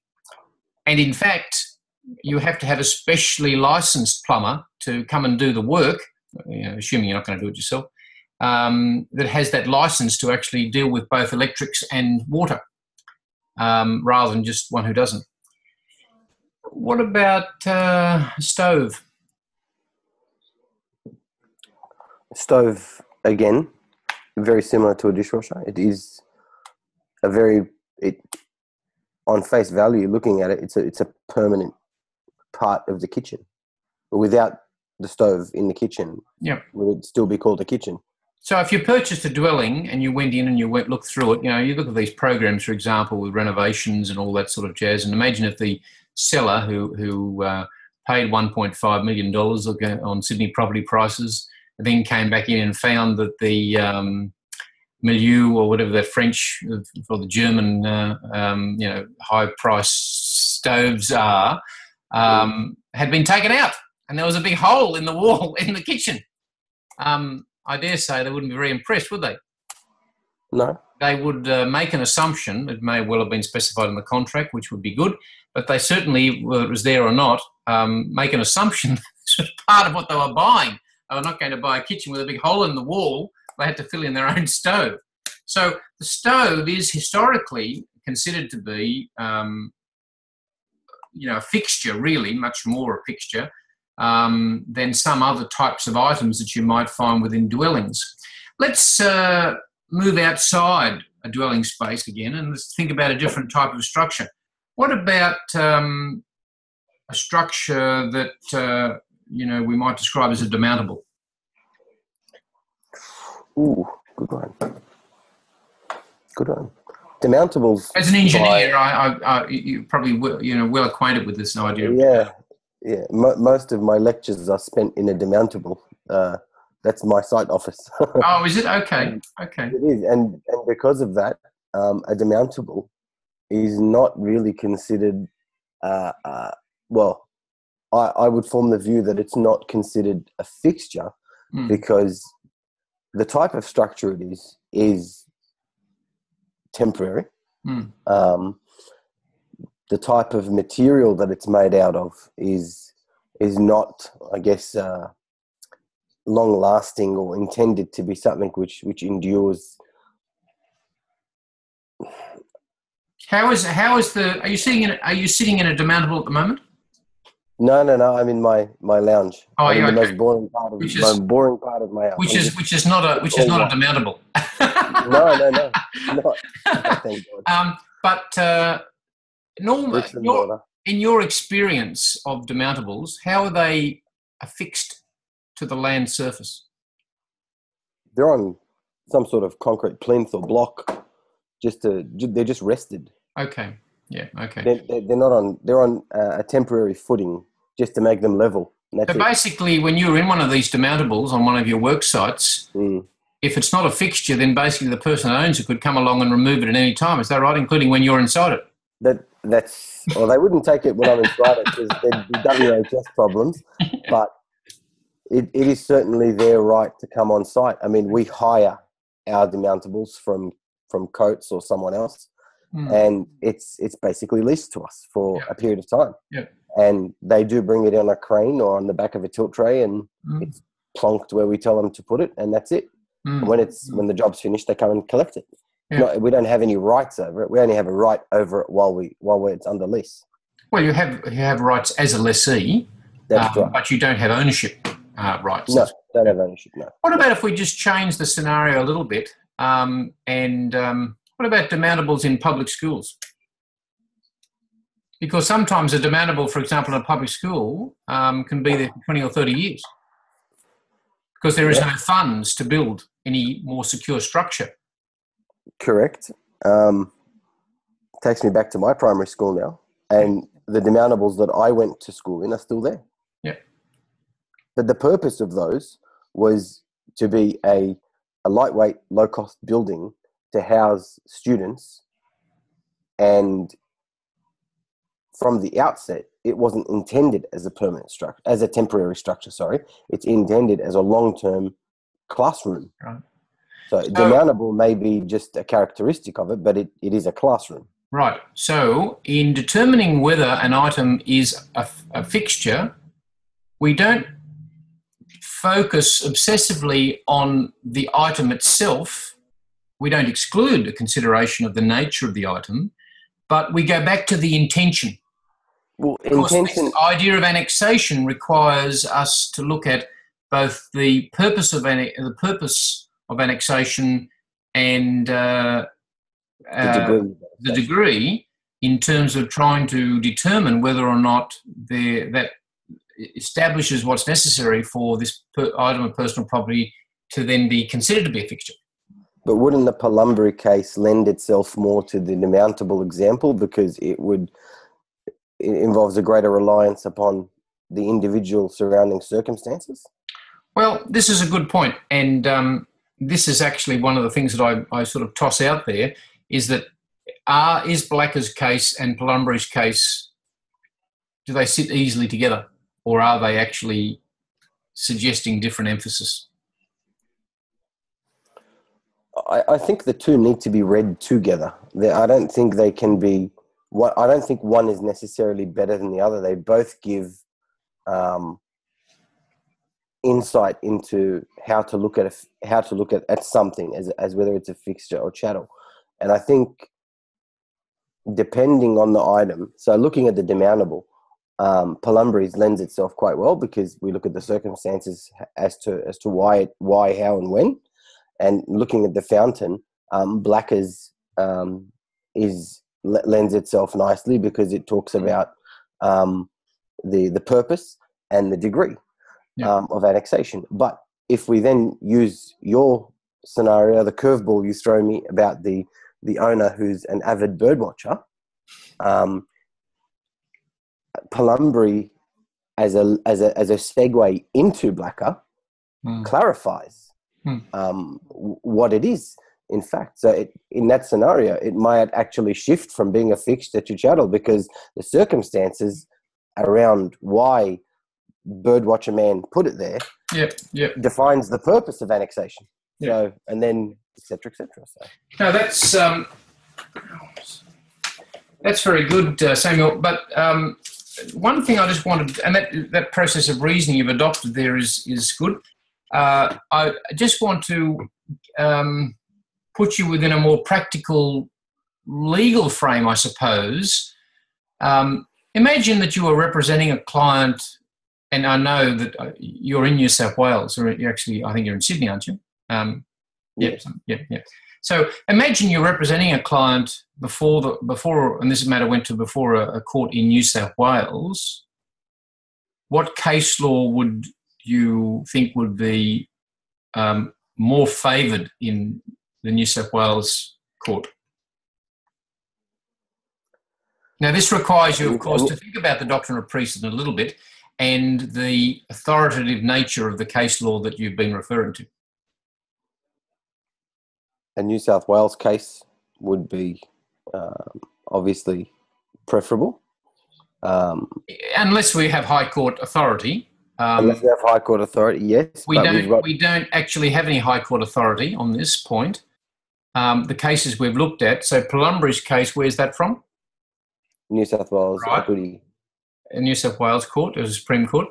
And in fact, you have to have a specially licensed plumber to come and do the work, you know, assuming you're not going to do it yourself, um, that has that license to actually deal with both electrics and water, um, rather than just one who doesn't. What about uh, stove? Stove again, very similar to a dishwasher. It is a very it on face value. Looking at it, it's a it's a permanent part of the kitchen. But without the stove in the kitchen, yeah, would it still be called a kitchen? So if you purchased a dwelling and you went in and you went look through it, you know, you look at these programs, for example, with renovations and all that sort of jazz, and imagine if the seller who who uh, paid 1.5 million dollars on Sydney property prices, then came back in and found that the um, Miele or whatever the French or the German, uh, um, you know, high price stoves are, um, had been taken out, and there was a big hole in the wall in the kitchen. Um, I dare say they wouldn't be very impressed, would they? No. They would uh, make an assumption. It may well have been specified in the contract, which would be good, but they certainly, whether it was there or not, um, make an assumption. This was part of what they were buying. They were not going to buy a kitchen with a big hole in the wall they had to fill in their own stove. So the stove is historically considered to be, um, you know, a fixture, really, much more a fixture um, than some other types of items that you might find within dwellings. Let's uh, move outside a dwelling space again and let's think about a different type of structure. What about um, a structure that uh, you know we might describe as a demountable? Ooh, good one. Good one. Demountables. As an engineer, by, I, I, I, you probably you know well acquainted with this idea. Yeah, yeah. Mo- most of my lectures are spent in a demountable. Uh, that's my site office. oh, is it okay? Okay. It is, and and because of that, um, a demountable is not really considered. Uh, uh, well, I, I would form the view that it's not considered a fixture mm. because the type of structure it is is temporary. Mm. Um, the type of material that it's made out of is is not, I guess, uh, long lasting or intended to be something which which endures. How is how is the? Are you sitting in? Are you sitting in a demountable at the moment? No, no, no. I'm in my my lounge. Oh, I'm yeah, the okay. most boring part of which is, boring part of my house. Which is which is not a which is not a demountable. no, no, no, not. Thank God. Um, but uh, normally, your, in your experience of demountables, how are they affixed to the land surface? They're on some sort of concrete plinth or block. Just to, they're just rested. Okay. Yeah. Okay. They're, they're not on. They're on a temporary footing just to make them level. So it. basically, when you're in one of these demountables on one of your work sites, mm. if it's not a fixture, then basically the person that owns it could come along and remove it at any time. Is that right? Including when you're inside it. That that's well, they wouldn't take it when I'm inside it because there'd be WHS problems. But it, it is certainly their right to come on site. I mean, we hire our demountables from from Coates or someone else mm. and it's it's basically leased to us for yeah. a period of time. Yeah. And they do bring it on a crane or on the back of a tilt tray, and mm. it's plonked where we tell them to put it, and that's it. Mm. When it's when the job's finished, they come and collect it. Yeah. Not, we don't have any rights over it. We only have a right over it while we while it's under lease. Well, you have you have rights as a lessee, That's um, right. but you don't have ownership uh, rights. No, don't have ownership. No. What about if we just change the scenario a little bit um, and um, what about demountables in public schools? Because sometimes a demountable, for example, in a public school, um, can be there for 20 or 30 years because there is yeah. no funds to build any more secure structure. Correct. Um, takes me back to my primary school now, and the demountables that I went to school in are still there. Yeah. But the purpose of those was to be a, a lightweight, low cost building to house students and from the outset it wasn't intended as a permanent structure as a temporary structure sorry. It's intended as a long-term classroom. Right. so, so demountable may be just a characteristic of it but it, it is a classroom. Right. So in determining whether an item is a, a fixture we don't focus obsessively on the item itself we don't exclude a consideration of the nature of the item, but we go back to the intention. Well, intention. The idea of annexation requires us to look at both the purpose of the purpose of annexation and uh, the, degree. Uh, the degree in terms of trying to determine whether or not that establishes what's necessary for this per, item of personal property to then be considered to be a fixture. But wouldn't the Palumberi case lend itself more to the demountable example because it would it involves a greater reliance upon the individual surrounding circumstances? Well, this is a good point, and um, this is actually one of the things that I, I sort of toss out there is that are is Blacker's case and Palumberi's case do they sit easily together, or are they actually suggesting different emphasis? I, I think the two need to be read together. I don't think they can be. What I don't think one is necessarily better than the other. They both give um, insight into how to look at a, how to look at, at something as as whether it's a fixture or chattel. And I think depending on the item, so looking at the demountable, um, Palumberi's lends itself quite well because we look at the circumstances as to as to why why how and when and looking at the fountain, um, Blackers um, is lends itself nicely because it talks mm. about um, the the purpose and the degree yeah. um, of annexation. But if we then use your scenario, the curveball you throw me about the the owner who's an avid bird watcher, um, Palumberi as a as a as a segue into Blacker mm. clarifies hmm. um, what it is. In fact, so it, in that scenario, it might actually shift from being a fixture to chattel because the circumstances around why Birdwatcher Man put it there yep, yep. defines the purpose of annexation. Yep. So, and then etc. etc. So. No, that's um, that's very good, uh, Samuel. But um, one thing I just wanted, and that that process of reasoning you've adopted there is is good. Uh, I just want to um, put you within a more practical legal frame, I suppose. Um, imagine that you are representing a client, and I know that uh, you're in New South Wales, or you actually, I think you're in Sydney, aren't you? Um, yep, yep, yep. So imagine you're representing a client before the before, and this matter went to before a, a court in New South Wales. What case law would you think would be um, more favoured in the New South Wales court? Now, this requires you, of course, to think about the doctrine of precedent a little bit and the authoritative nature of the case law that you've been referring to. A New South Wales case would be um, obviously preferable. Um, Unless we have High Court authority, um, Unless we have High Court authority, yes. We don't. Got... We don't actually have any High Court authority on this point. Um, the cases we've looked at. So Palumberi's case, where's that from? New South Wales right. Equity. New South Wales Court, as a Supreme Court.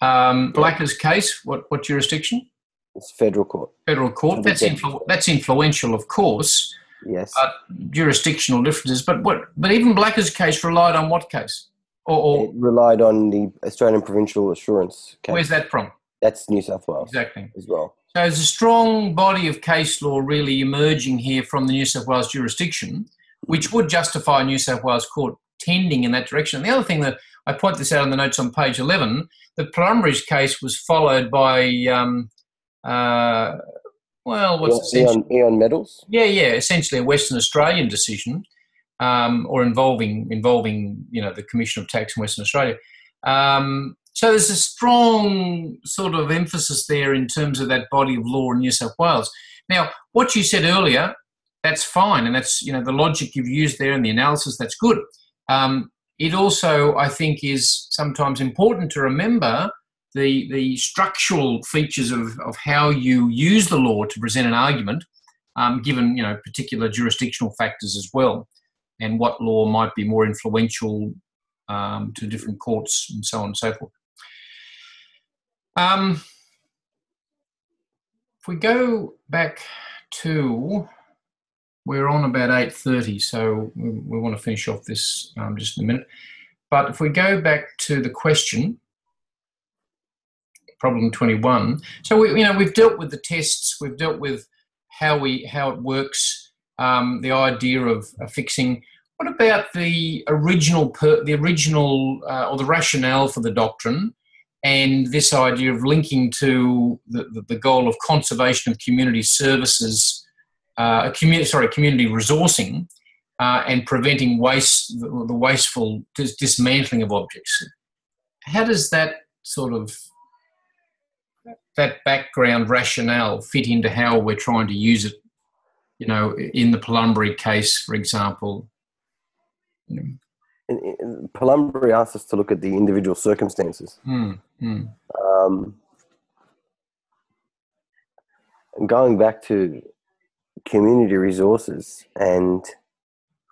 Um, Blacker's case, what what jurisdiction? It's federal court. Federal court. That's influ- that's influential, of course. Yes. But jurisdictional differences. But what? But even Blacker's case relied on what case? Or, or it relied on the Australian Provincial Assurance. Case. Where's that from? That's New South Wales. Exactly. As well. So there's a strong body of case law really emerging here from the New South Wales jurisdiction, which would justify a New South Wales court tending in that direction. And the other thing that I point this out in the notes on page 11, the Palumberi's case was followed by, um, uh, well, what's yeah, Eon, Eon Metals? Yeah, yeah, essentially a Western Australian decision um, or involving involving you know the Commission of Tax in Western Australia. Um, so there's a strong sort of emphasis there in terms of that body of law in New South Wales. Now, what you said earlier, that's fine, and that's you know the logic you've used there and the analysis. That's good. Um, it also, I think, is sometimes important to remember the the structural features of, of how you use the law to present an argument, um, given you know particular jurisdictional factors as well and what law might be more influential um, to different courts and so on and so forth. Um, if we go back to, we're on about 8.30, so we, we want to finish off this um, just in a minute. But if we go back to the question, problem 21. So we, you know, we've dealt with the tests, we've dealt with how we how it works, um, the idea of fixing. What about the original, per, the original uh, or the rationale for the doctrine, and this idea of linking to the, the, the goal of conservation of community services, uh, community, sorry, community resourcing, uh, and preventing waste, the, the wasteful dis- dismantling of objects. How does that sort of that background rationale fit into how we're trying to use it? You know, in the Palumberi case, for example. You know. in, asks us to look at the individual circumstances. Mm, mm. Um, going back to community resources and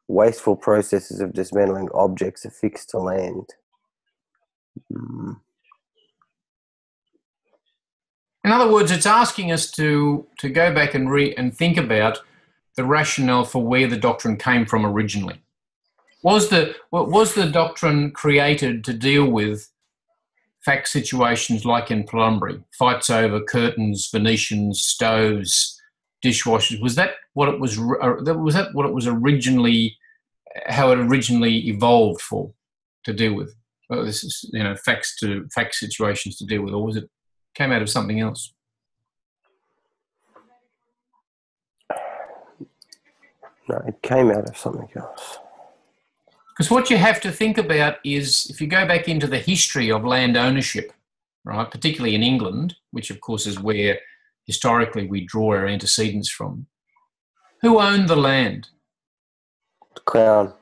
wasteful processes of dismantling objects affixed to land. Mm. In other words, it's asking us to, to go back and, re, and think about the rationale for where the doctrine came from originally. Was the, was the doctrine created to deal with fact situations like in Palumberi, fights over curtains, Venetians, stoves, dishwashers? Was that what it was? Uh, was that what it was originally? How it originally evolved for to deal with? Well, this is you know facts to fact situations to deal with, or was it came out of something else? No, it came out of something else. Because what you have to think about is if you go back into the history of land ownership, right, particularly in England, which of course is where historically we draw our antecedents from, who owned the land? The Crown.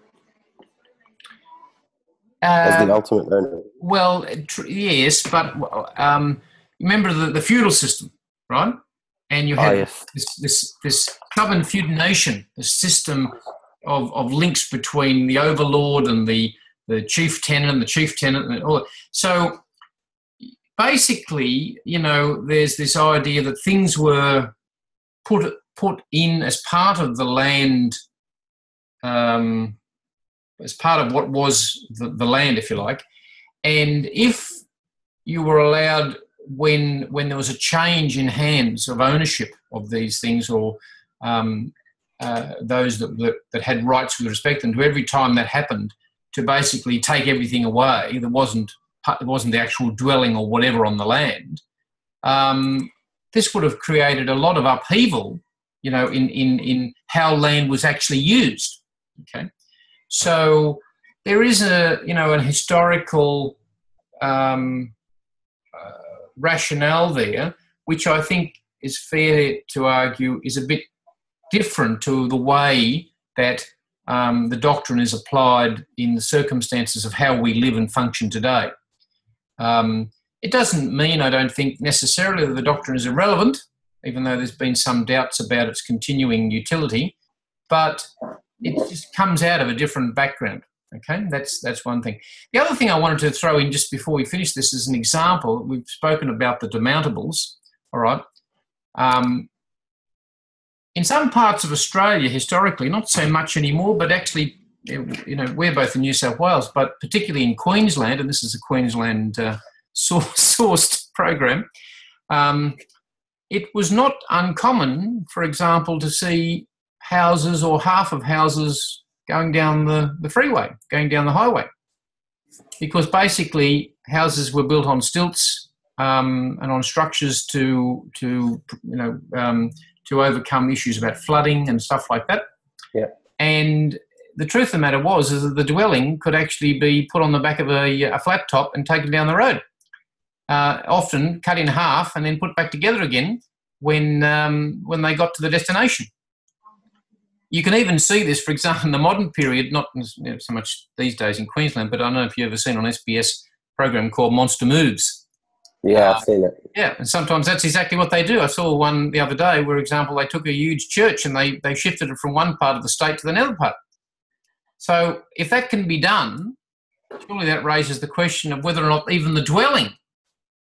As the um, ultimate owner. Well, yes, but um, remember the, the feudal system, right? And you had oh, yes. this, this, this subinfeudation, the system of, of links between the overlord and the, the chief tenant and the chief tenant and all. So basically, you know, there's this idea that things were put put in as part of the land, um, as part of what was the, the land, if you like. And if you were allowed when when there was a change in hands of ownership of these things or um, uh, those that, that, that, had rights with respect and to every time that happened to basically take everything away that wasn't it wasn't the actual dwelling or whatever on the land um, this would have created a lot of upheaval you know in, in, in how land was actually used okay? So there is a you know an historical um, uh, rationale there which i think is fair to argue is a bit different to the way that um, the doctrine is applied in the circumstances of how we live and function today. Um, it doesn't mean, I don't think, necessarily that the doctrine is irrelevant, even though there's been some doubts about its continuing utility, but it just comes out of a different background. Okay, that's that's one thing. The other thing I wanted to throw in just before we finish this is an example. We've spoken about the demountables. All right, um, in some parts of Australia, historically, not so much anymore, but actually, you know, we're both in New South Wales, but particularly in Queensland, and this is a Queensland uh, sourced program, um, it was not uncommon, for example, to see houses or half of houses going down the, the freeway, going down the highway. Because basically, houses were built on stilts um, and on structures to, to you know, um, to overcome issues about flooding and stuff like that. Yeah. And the truth of the matter was is that the dwelling could actually be put on the back of a, a flat top and taken down the road. Uh, often cut in half and then put back together again when um, when they got to the destination. You can even see this, for example, in the modern period, not so much these days in Queensland, but I don't know if you've ever seen on SBS program called Monster Moves yeah, I've seen it. Yeah, and sometimes that's exactly what they do. I saw one the other day where, example, they took a huge church and they, they shifted it from one part of the state to the other part. So if that can be done, surely that raises the question of whether or not even the dwelling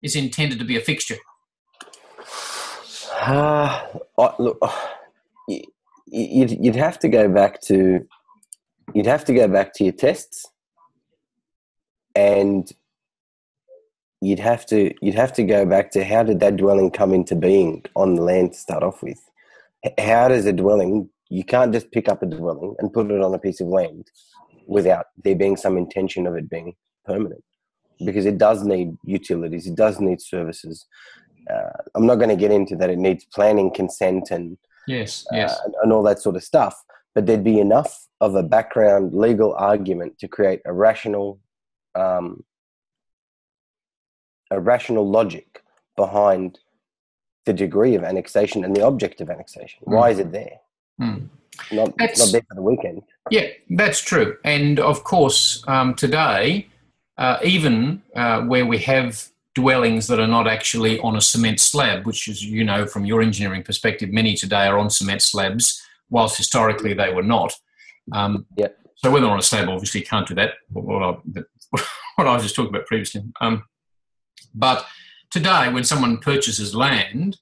is intended to be a fixture. Uh, look, you'd, you'd have to go back to you'd have to go back to your tests and you'd have to you'd have to go back to how did that dwelling come into being on the land to start off with? How does a dwelling? You can't just pick up a dwelling and put it on a piece of land without there being some intention of it being permanent. because it does need utilities, it does need services. Uh, I'm not going to get into that. It needs planning consent and yes, yes, uh, and, and all that sort of stuff. But there'd be enough of a background legal argument to create a rational, um, a rational logic behind the degree of annexation and the object of annexation. Mm. Why is it there? Mm. Not, not there for the weekend. Yeah, that's true. And of course, um, today, uh, even uh, where we have dwellings that are not actually on a cement slab, which is, you know, from your engineering perspective, many today are on cement slabs, whilst historically they were not. Um, yeah. So whether on a slab, obviously you can't do that. What I, what I was just talking about previously. Um, but today, when someone purchases land,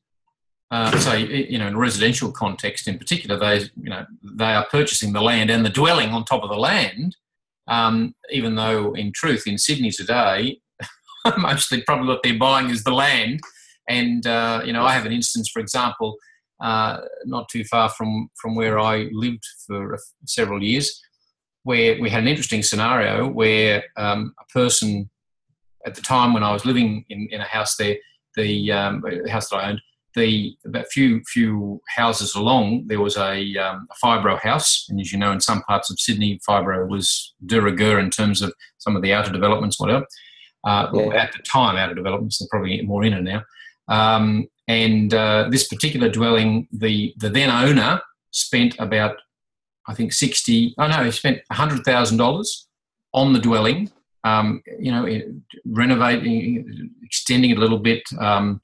uh, say you know in a residential context in particular, they you know they are purchasing the land and the dwelling on top of the land. Um, even though in truth in Sydney today, mostly probably what they're buying is the land. And uh, you know, I have an instance, for example, uh, not too far from from where I lived for several years, where we had an interesting scenario where um, a person at the time when I was living in, in a house there, the, um, house that I owned, the about few few houses along there was a, um, a, fibro house, and as you know, in some parts of Sydney, fibro was de rigueur in terms of some of the outer developments, whatever. Uh, yeah. At the time, outer developments, they're probably more in it now. Um, and uh, this particular dwelling, the the then owner spent about, I think sixty. Oh no, he spent hundred thousand dollars on the dwelling um, you know, renovating, extending it a little bit, um,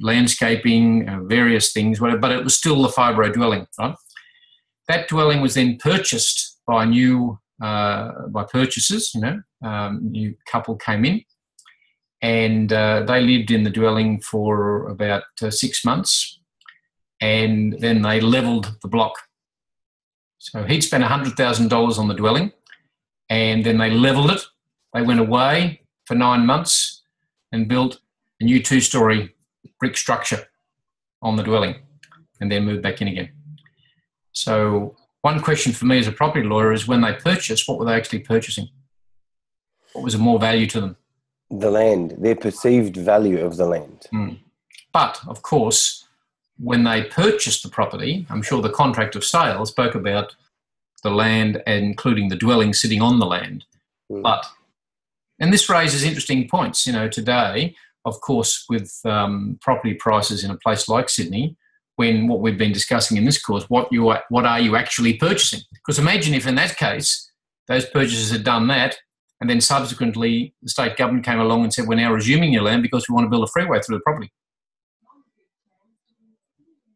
landscaping, uh, various things, whatever, but it was still the fibro dwelling, right? That dwelling was then purchased by new, uh, by purchasers, you know, um, new couple came in and uh, they lived in the dwelling for about uh, six months and then they levelled the block. So he'd spent $100,000 on the dwelling and then they levelled it they went away for nine months and built a new two story brick structure on the dwelling and then moved back in again. So, one question for me as a property lawyer is when they purchased, what were they actually purchasing? What was of more value to them? The land, their perceived value of the land. Mm. But, of course, when they purchased the property, I'm sure the contract of sale spoke about the land, and including the dwelling sitting on the land. Mm. But and this raises interesting points. You know, today, of course, with um, property prices in a place like Sydney, when what we've been discussing in this course, what you are, what are you actually purchasing? Because imagine if in that case those purchasers had done that, and then subsequently the state government came along and said, "We're now resuming your land because we want to build a freeway through the property,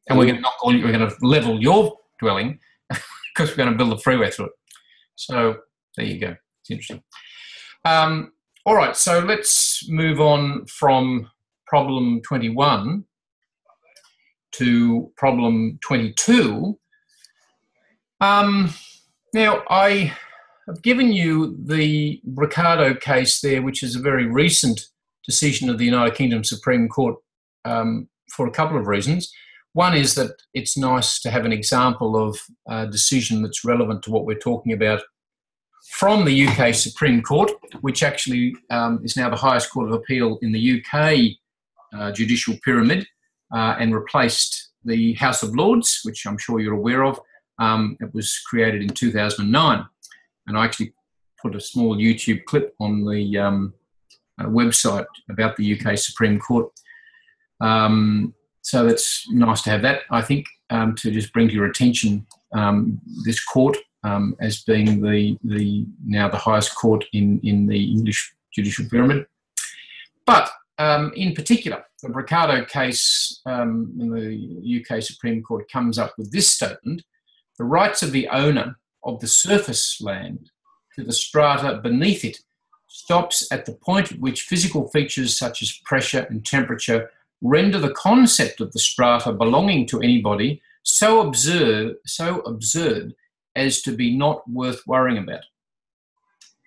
and we're going to knock all, we're going to level your dwelling because we're going to build a freeway through it." So there you go. It's interesting. Um, all right, so let's move on from problem 21 to problem 22. Um, now, I have given you the Bocardo case there, which is a very recent decision of the United Kingdom Supreme Court um, for a couple of reasons. One is that it's nice to have an example of a decision that's relevant to what we're talking about from the UK Supreme Court, which actually um, is now the highest court of appeal in the UK uh, judicial pyramid, uh, and replaced the House of Lords, which I'm sure you're aware of. Um, it was created in 2009, and I actually put a small YouTube clip on the um, uh, website about the UK Supreme Court. Um, so it's nice to have that, I think, um, to just bring to your attention um, this court um, as being the, the now the highest court in, in the English judicial pyramid. But um, in particular, the Bocardo case um, in the UK Supreme Court comes up with this statement the rights of the owner of the surface land to the strata beneath it stops at the point at which physical features such as pressure and temperature render the concept of the strata belonging to anybody so absurd, so absurd as to be not worth worrying about.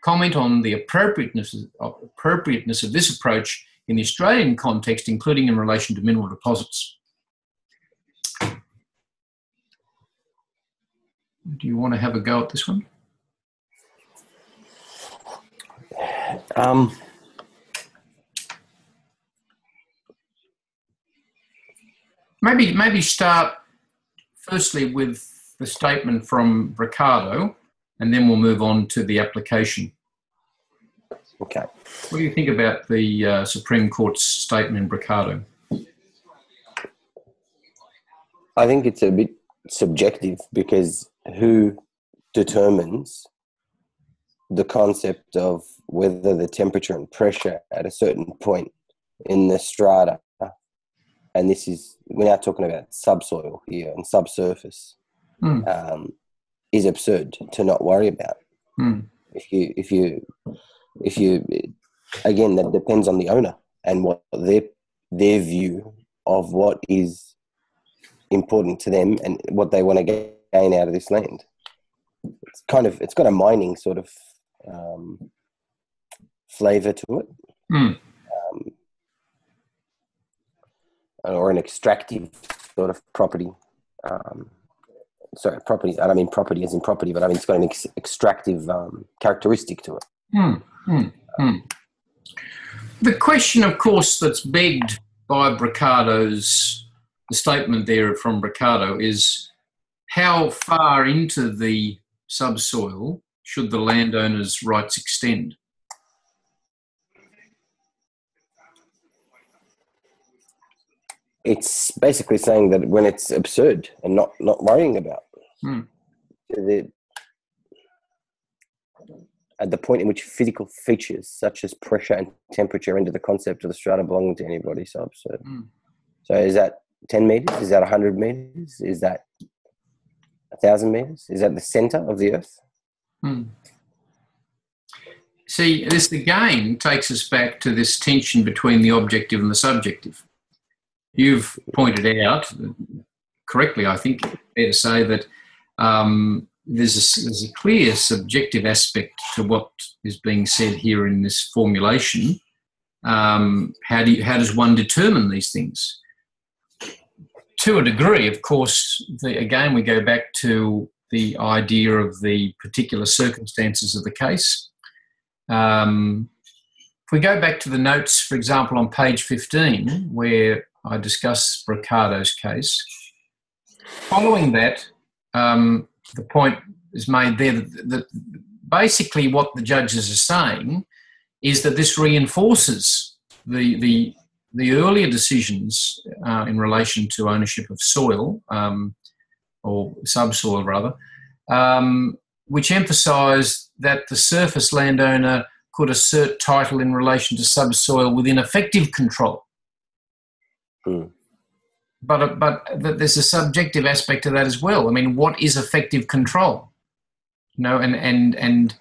Comment on the appropriateness of, appropriateness of this approach in the Australian context, including in relation to mineral deposits. Do you want to have a go at this one? Um, maybe maybe start firstly with the statement from Bocardo, and then we'll move on to the application. Okay. What do you think about the uh, Supreme Court's statement in Bocardo? I think it's a bit subjective because who determines the concept of whether the temperature and pressure at a certain point in the strata, and this is we're now talking about subsoil here and subsurface, mm. um, is absurd to not worry about. Mm. If you if you if you again that depends on the owner and what their their view of what is important to them and what they want to gain out of this land. It's kind of it's got a mining sort of um, flavor to it, mm. um, or an extractive sort of property. Um, sorry, property. I don't mean property as in property, but I mean it's got an ex- extractive um, characteristic to it. Mm. Mm. The question, of course, that's begged by Bocardo's the statement there from Bocardo is how far into the subsoil should the landowner's rights extend? It's basically saying that when it's absurd and not, not worrying about hmm. the, at the point in which physical features such as pressure and temperature enter the concept of the strata belonging to anybody. So absurd. Hmm. So is that 10 meters? Is that 100 meters? Is that a thousand meters? Is that the center of the earth? Hmm. See, this again takes us back to this tension between the objective and the subjective. You've pointed out correctly, I think, fair to say that um, there's, a, there's a clear subjective aspect to what is being said here in this formulation. Um, how do you, how does one determine these things? to a degree, of course, the, again, we go back to the idea of the particular circumstances of the case. Um, if we go back to the notes, for example, on page 15, where I discuss Bocardo's case, following that, um, the point is made there that, that basically what the judges are saying is that this reinforces the, the the earlier decisions uh, in relation to ownership of soil, um, or subsoil rather, um, which emphasised that the surface landowner could assert title in relation to subsoil within effective control. Hmm. But, uh, but there's a subjective aspect to that as well. I mean, what is effective control? You know, and, and, and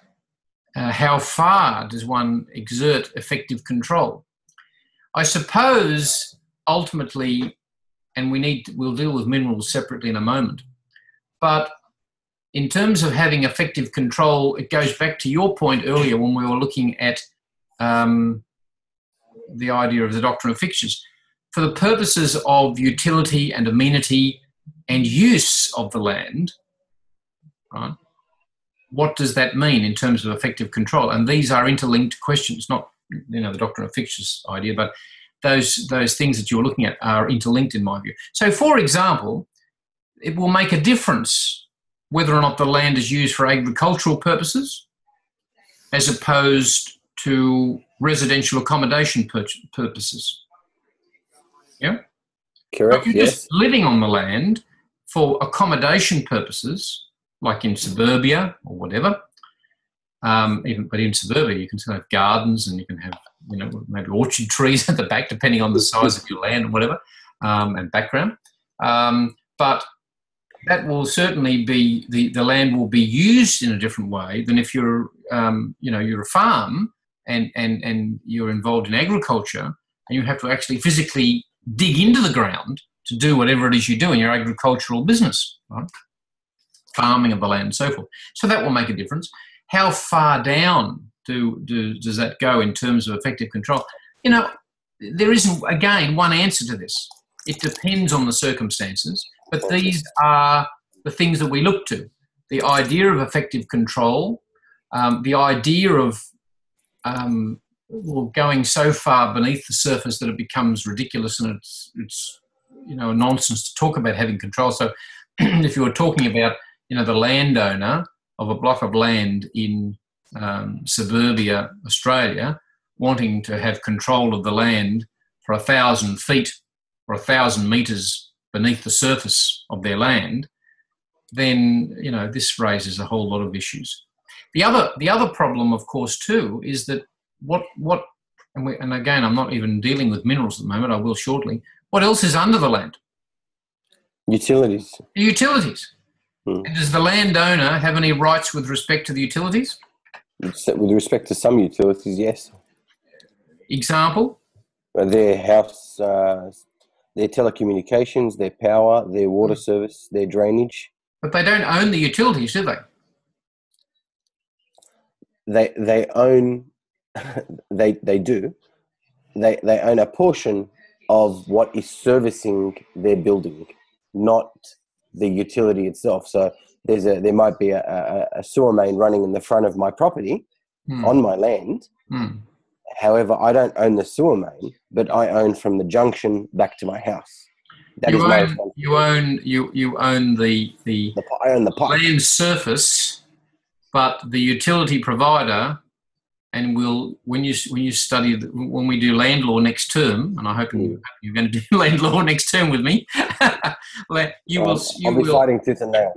uh, how far does one exert effective control? I suppose ultimately, and we need we'll deal with minerals separately in a moment, but in terms of having effective control, it goes back to your point earlier when we were looking at um, the idea of the doctrine of fixtures. For the purposes of utility and amenity and use of the land, right? What does that mean in terms of effective control? And these are interlinked questions, not you know the doctrine of fixtures idea, but those those things that you're looking at are interlinked in my view. So, for example, it will make a difference whether or not the land is used for agricultural purposes, as opposed to residential accommodation purposes. Yeah, correct. you're yes. just living on the land for accommodation purposes, like in suburbia or whatever, um, even but in suburbia, you can still have gardens and you can have you know maybe orchard trees at the back, depending on the size of your land and whatever um, and background. Um, but that will certainly be the, the land will be used in a different way than if you're um, you know you're a farm and and and you're involved in agriculture and you have to actually physically dig into the ground to do whatever it is you do in your agricultural business, right? farming of the land and so forth. So that will make a difference how far down do, do does that go in terms of effective control? You know, there isn't again one answer to this. It depends on the circumstances, but these are the things that we look to: the idea of effective control, um, the idea of um, well, going so far beneath the surface that it becomes ridiculous and it's it's you know nonsense to talk about having control. So if you were talking about you know the landowner of a block of land in um, suburbia Australia wanting to have control of the land for a thousand feet or a thousand meters beneath the surface of their land, then you know this raises a whole lot of issues. The other the other problem, of course, too, is that what what and, we, and again, I'm not even dealing with minerals at the moment. I will shortly. What else is under the land? Utilities. The utilities. Hmm. Does the landowner have any rights with respect to the utilities? With respect to some utilities, yes. Example? Their house, uh, their telecommunications, their power, their water service, their drainage. But they don't own the utilities, do they? They they own they they do. They they own a portion of what is servicing their building, not the utility itself. So there's a there might be a, a, a sewer main running in the front of my property hmm. on my land. Hmm. However, I don't own the sewer main, but I own from the junction back to my house. That you own, you own you you own the the, the I own the pipe. land surface, but the utility provider and we'll when you when you study when we do land law next term, and I hope mm. you're going to do land law next term with me. you will. You I'll be will, fighting tooth and nail.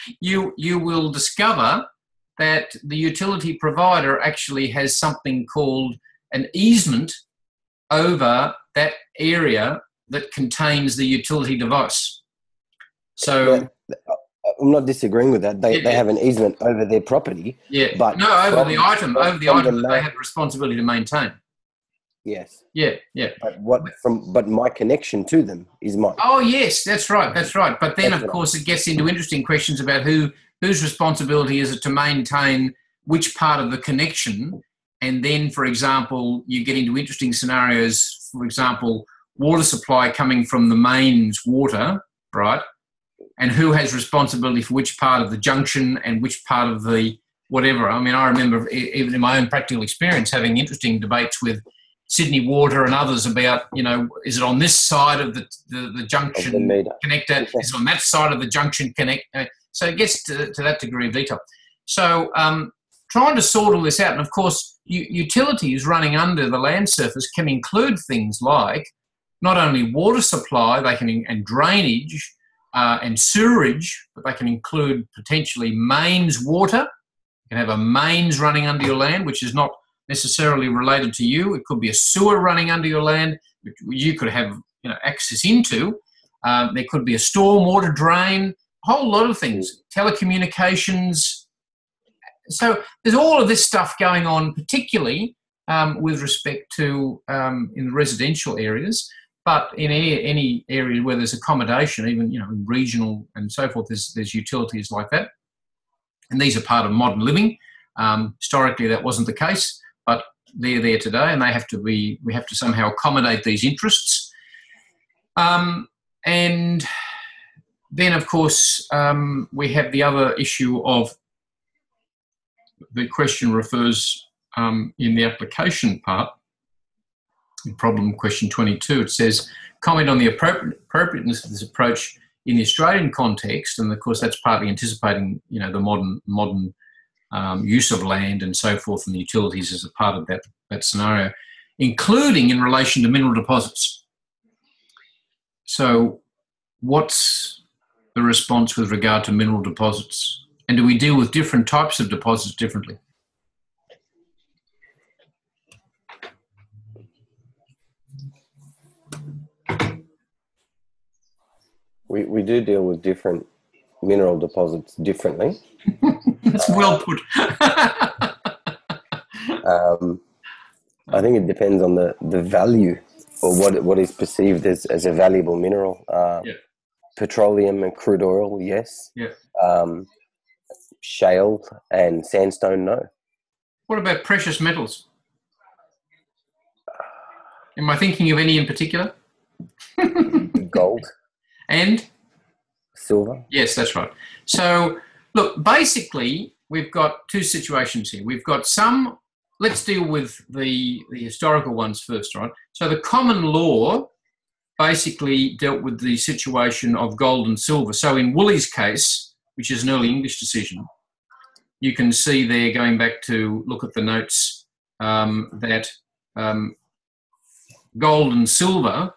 you you will discover that the utility provider actually has something called an easement over that area that contains the utility device. So. Yeah I'm not disagreeing with that. They, yeah, they have an easement over their property. Yeah, but no, over from, the item, over the item the they have responsibility to maintain. Yes. Yeah, yeah. But what from? But my connection to them is mine. Oh yes, that's right, that's right. But then, that's of course, it gets into interesting questions about who whose responsibility is it to maintain which part of the connection, and then, for example, you get into interesting scenarios. For example, water supply coming from the mains water, right? And who has responsibility for which part of the junction and which part of the whatever. I mean, I remember even in my own practical experience having interesting debates with Sydney Water and others about, you know, is it on this side of the, the, the junction the connector? Is it on that side of the junction connect? Uh, so it gets to, to that degree of detail. So um, trying to sort all this out, and of course, utilities running under the land surface can include things like not only water supply, they can and drainage, uh, and sewerage, but they can include potentially mains water. You can have a mains running under your land, which is not necessarily related to you. It could be a sewer running under your land, which you could have you know, access into. Um, there could be a storm water drain, a whole lot of things, telecommunications. So there's all of this stuff going on, particularly um, with respect to um, in the residential areas. But in any, any area where there's accommodation, even you know regional and so forth, there's, there's utilities like that, and these are part of modern living. Um, historically, that wasn't the case, but they're there today, and they have to be. We have to somehow accommodate these interests. Um, and then, of course, um, we have the other issue of the question refers um, in the application part problem question 22. It says, comment on the appropriateness of this approach in the Australian context, and of course that's partly anticipating, you know, the modern modern um, use of land and so forth, and the utilities as a part of that that scenario, including in relation to mineral deposits. So, what's the response with regard to mineral deposits, and do we deal with different types of deposits differently? We, we do deal with different mineral deposits differently. That's well put. um, I think it depends on the, the value or what what is perceived as, as a valuable mineral. Uh, yeah. Petroleum and crude oil, yes. Yeah. Um, shale and sandstone, no. What about precious metals? Am I thinking of any in particular? Gold. And? Silver. Yes, that's right. So, look, basically, we've got two situations here. We've got some, let's deal with the, the historical ones first, right? So, the common law basically dealt with the situation of gold and silver. So in Woolley's case, which is an early English decision, you can see there going back to look at the notes um, that um, gold and silver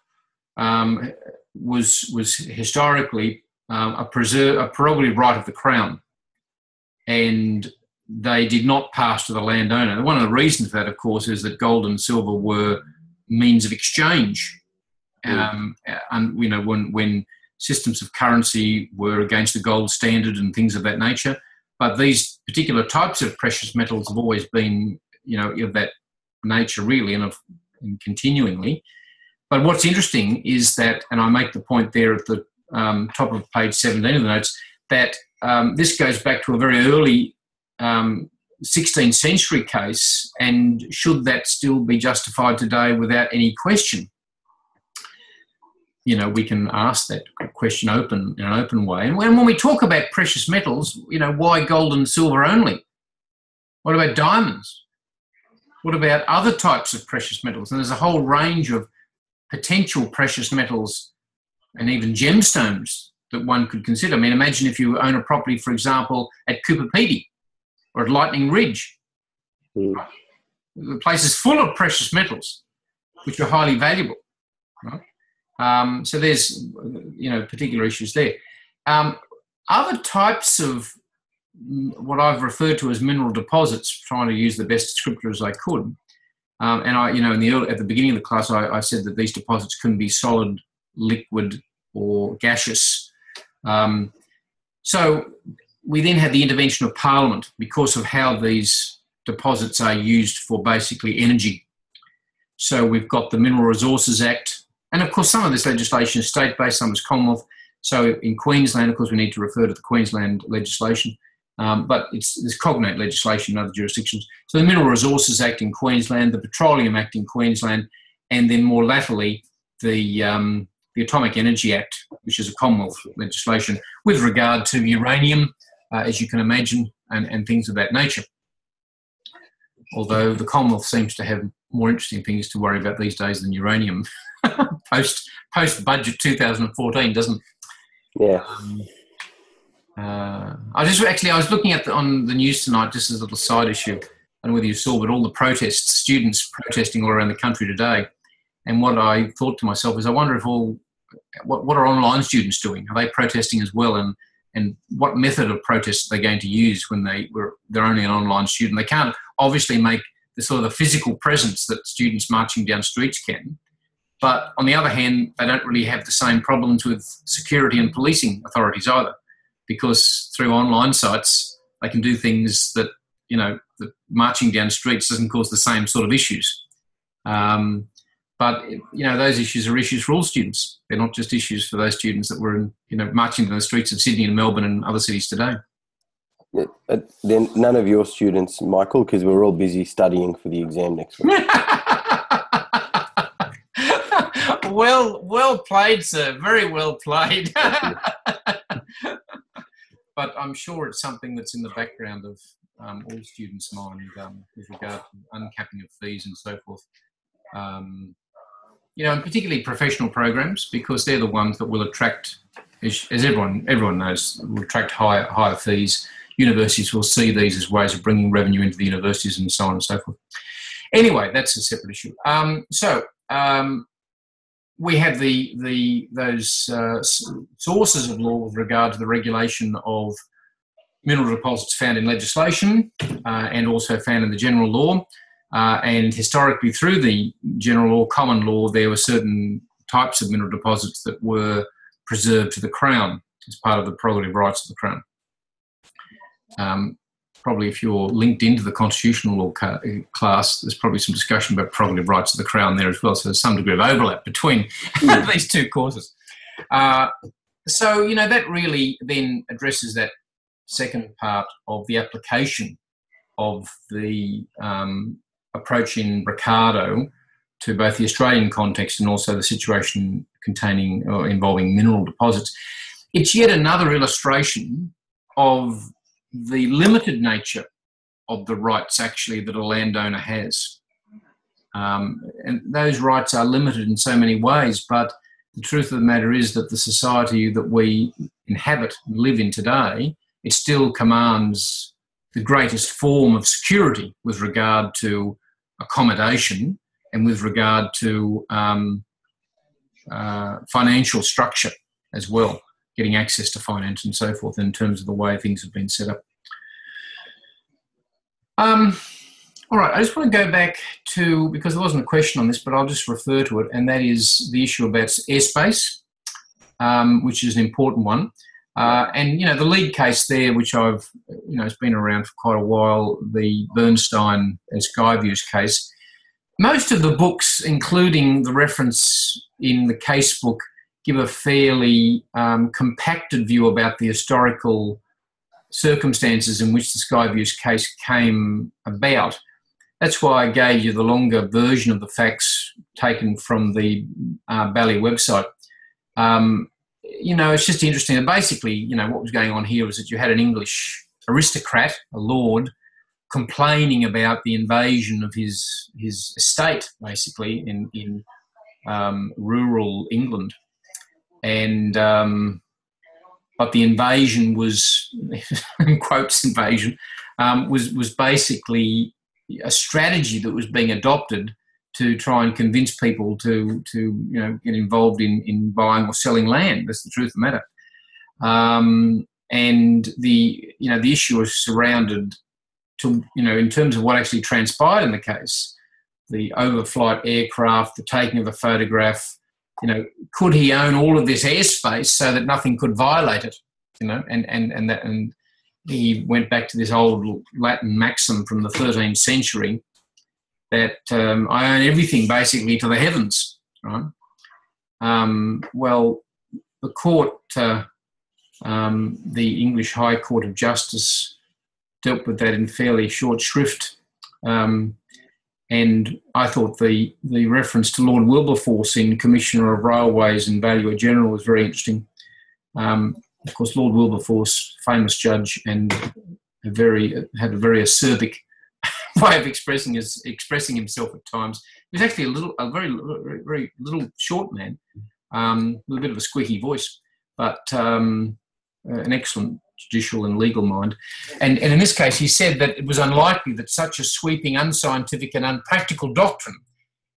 um, was was historically um, a, preserve, a prerogative right of the crown, and they did not pass to the landowner. One of the reasons for that, of course, is that gold and silver were means of exchange, um, and you know when when systems of currency were against the gold standard and things of that nature. But these particular types of precious metals have always been, you know, of that nature really, and, of, and continuingly. But what's interesting is that, and I make the point there at the um, top of page 17 of the notes, that um, this goes back to a very early um, 16th century case, and should that still be justified today without any question? You know, we can ask that question open in an open way. And when, when we talk about precious metals, you know, why gold and silver only? What about diamonds? What about other types of precious metals? And there's a whole range of potential precious metals and even gemstones that one could consider. I mean, imagine if you own a property, for example, at Coober Pedy or at Lightning Ridge. Mm. The place is full of precious metals, which are highly valuable. Right? Um, so there's, you know, particular issues there. Um, other types of what I've referred to as mineral deposits, trying to use the best descriptor as I could. Um, and I, you know, in the early, at the beginning of the class, I, I, said that these deposits can be solid, liquid, or gaseous. Um, so we then had the intervention of Parliament because of how these deposits are used for basically energy. So we've got the Mineral Resources Act, and of course, some of this legislation is state based, some is Commonwealth. So in Queensland, of course, we need to refer to the Queensland legislation, um, but it's there's cognate legislation in other jurisdictions. So the Mineral Resources Act in Queensland, the Petroleum Act in Queensland, and then more latterly the um, the Atomic Energy Act, which is a Commonwealth legislation with regard to uranium uh, as you can imagine, and, and things of that nature. Although the Commonwealth seems to have more interesting things to worry about these days than uranium post post budget 2014, doesn't? Yeah. Um, uh, I just actually I was looking at the, on the news tonight just as a little side issue. I don't know whether you saw, but all the protests, students protesting all around the country today. And what I thought to myself is, I wonder if all what, what are online students doing? Are they protesting as well? And and what method of protest are they going to use when they were they're only an online student? They can't obviously make the sort of the physical presence that students marching down streets can. But on the other hand, they don't really have the same problems with security and policing authorities either, because through online sites they can do things that you know that marching down streets doesn't cause the same sort of issues. Um, but you know, those issues are issues for all students. They're not just issues for those students that were in, you know marching down the streets of Sydney and Melbourne and other cities today. Yeah, then none of your students, Michael, because we're all busy studying for the exam next week. well, well played, sir. Very well played. but I'm sure it's something that's in the background of um, all students' mind um, with regard to uncapping of fees and so forth. Um, you know, and particularly professional programs because they're the ones that will attract, as, as everyone everyone knows, will attract higher higher fees. Universities will see these as ways of bringing revenue into the universities and so on and so forth. Anyway, that's a separate issue. Um, so um, we have the the those uh, sources of law with regard to the regulation of mineral deposits found in legislation uh, and also found in the general law. Uh, and historically, through the general law, common law, there were certain types of mineral deposits that were preserved to the Crown as part of the prerogative rights of the Crown. Um, probably, if you're linked into the constitutional law ca- class, there's probably some discussion about prerogative rights of the Crown there as well. So there's some degree of overlap between these two courses. Uh, so, you know, that really then addresses that second part of the application of the um, approach in Bocardo to both the Australian context and also the situation containing or involving mineral deposits. It's yet another illustration of the limited nature of the rights actually that a landowner has. Um, and those rights are limited in so many ways, but the truth of the matter is that the society that we inhabit and live in today, it still commands the greatest form of security with regard to accommodation and with regard to um, uh, financial structure as well, getting access to finance and so forth in terms of the way things have been set up. Um, all right, I just want to go back to, because there wasn't a question on this, but I'll just refer to it, and that is the issue about airspace, um, which is an important one. Uh, and, you know, the lead case there, which I've, you know, it's been around for quite a while, the Bernstein and Skyviews case, most of the books, including the reference in the casebook, give a fairly um, compacted view about the historical circumstances in which the Skyviews case came about. That's why I gave you the longer version of the facts taken from the uh, BAILII website. Um, you know, it's just interesting. And basically, you know, what was going on here was that you had an English aristocrat, a lord, complaining about the invasion of his his estate, basically in in um, rural England, and um, but the invasion was, in quotes, invasion um, was was basically a strategy that was being adopted to try and convince people to to you know get involved in in buying or selling land. That's the truth of the matter. Um, and the you know the issue is surrounded to you know in terms of what actually transpired in the case, the overflight aircraft, the taking of a photograph. You know, could he own all of this airspace so that nothing could violate it? You know, and and and that and he went back to this old Latin maxim from the 13th century that um, I own everything basically to the heavens, right? Um, well, the court, uh, um, the English High Court of Justice, dealt with that in fairly short shrift. Um, and I thought the, the reference to Lord Wilberforce in Commissioner of Railways and Valuer General was very interesting. Um, of course, Lord Wilberforce, famous judge, and a very had a very acerbic way of expressing his expressing himself at times. He was actually a little, a very, very, little short man um, with a bit of a squeaky voice, but um, an excellent judicial and legal mind. And, and in this case, he said that it was unlikely that such a sweeping, unscientific, and unpractical doctrine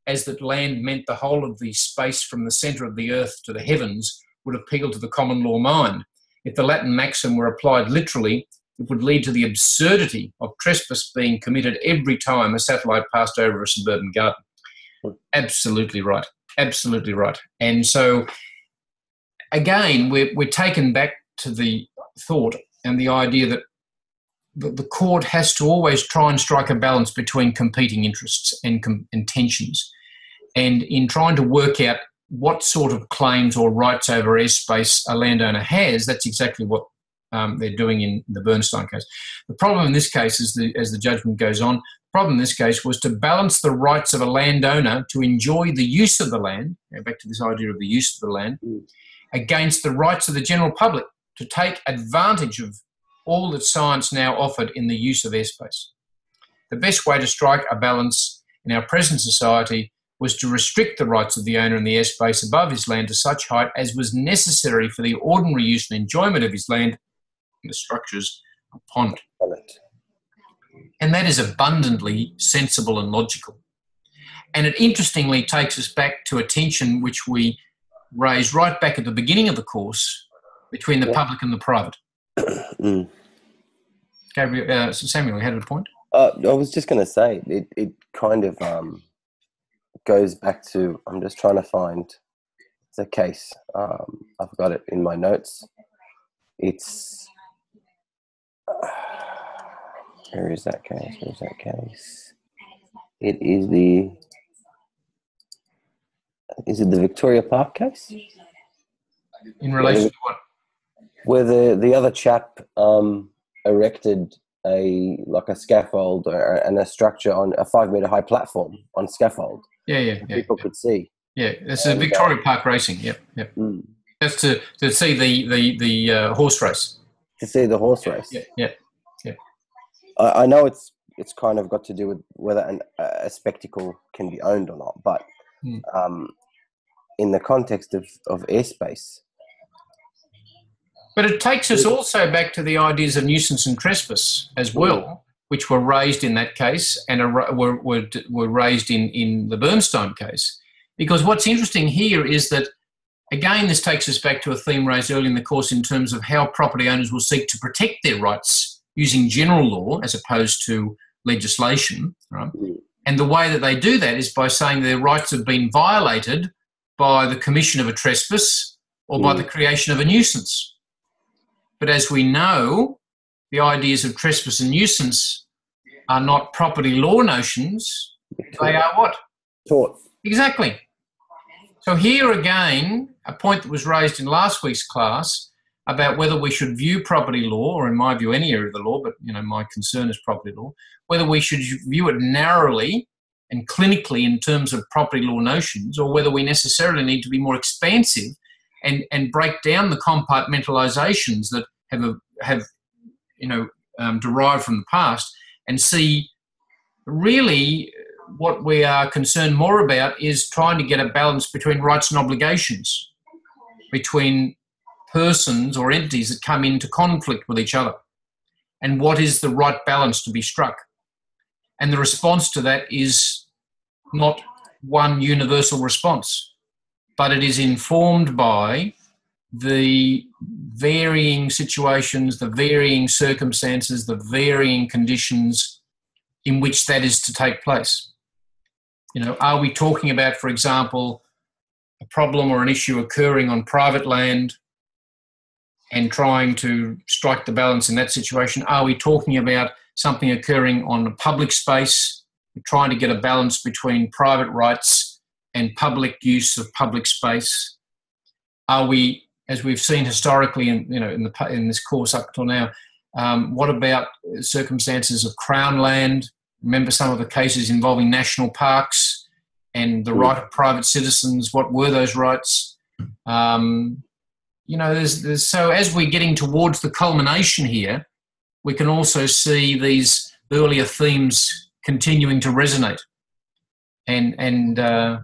as that land meant the whole of the space from the centre of the earth to the heavens would appeal to the common law mind. If the Latin maxim were applied literally, it would lead to the absurdity of trespass being committed every time a satellite passed over a suburban garden. Absolutely right. Absolutely right. And so, again, we're, we're taken back to the thought and the idea that the, court has to always try and strike a balance between competing interests and, com- and tensions. And in trying to work out what sort of claims or rights over airspace a landowner has, that's exactly what um, they're doing in the Bernstein case. The problem in this case, is the, as the judgment goes on, the problem in this case was to balance the rights of a landowner to enjoy the use of the land, back to this idea of the use of the land, mm. against the rights of the general public to take advantage of all that science now offered in the use of airspace. The best way to strike a balance in our present society was to restrict the rights of the owner in the airspace above his land to such height as was necessary for the ordinary use and enjoyment of his land and the structures upon it. And that is abundantly sensible and logical. And it interestingly takes us back to a tension which we raised right back at the beginning of the course between the yeah. public and the private. mm. Gabriel, uh, Samuel, you had a point? Uh, I was just going to say, it, it kind of um, goes back to I'm just trying to find the case. Um, I've got it in my notes. It's uh, where is that case? Where is that case? It is the is it the Victoria Park case? In relation to what? Where the the other chap um, erected a like a scaffold or, and a structure on a five meter high platform on scaffold yeah, yeah, yeah people yeah. could see. Yeah, it's a Victoria uh, Park Racing. Yep, yep. Mm. That's to, to see the the the uh, horse race. To see the horse race. Yeah, yeah, yeah. I, I know it's it's kind of got to do with whether an, a spectacle can be owned or not, but mm. um, in the context of, of airspace. But it takes us also back to the ideas of nuisance and trespass as well, which were raised in that case and were, were, were raised in, in the Bernstein case. Because what's interesting here is that, again, this takes us back to a theme raised early in the course in terms of how property owners will seek to protect their rights using general law as opposed to legislation. Right? And the way that they do that is by saying their rights have been violated by the commission of a trespass or by the creation of a nuisance. But as we know, the ideas of trespass and nuisance are not property law notions. They are what? Tort. Exactly. So here again, a point that was raised in last week's class about whether we should view property law, or in my view, any area of the law, but you know, my concern is property law, whether we should view it narrowly and clinically in terms of property law notions, or whether we necessarily need to be more expansive and, and break down the compartmentalizations that have, a, have you know, um, derived from the past and see really what we are concerned more about is trying to get a balance between rights and obligations, between persons or entities that come into conflict with each other, and what is the right balance to be struck. And the response to that is not one universal response, but it is informed by the varying situations, the varying circumstances, the varying conditions in which that is to take place. You know, are we talking about, for example, a problem or an issue occurring on private land and trying to strike the balance in that situation? Are we talking about something occurring on a public space, trying to get a balance between private rights and public use of public space? Are we as we've seen historically in you know in the in this course up till now. Um, what about circumstances of crown land? Remember some of the cases involving national parks and the right of private citizens. What were those rights? Um, you know, there's, there's, so as we're getting towards the culmination here, we can also see these earlier themes continuing to resonate, and and uh,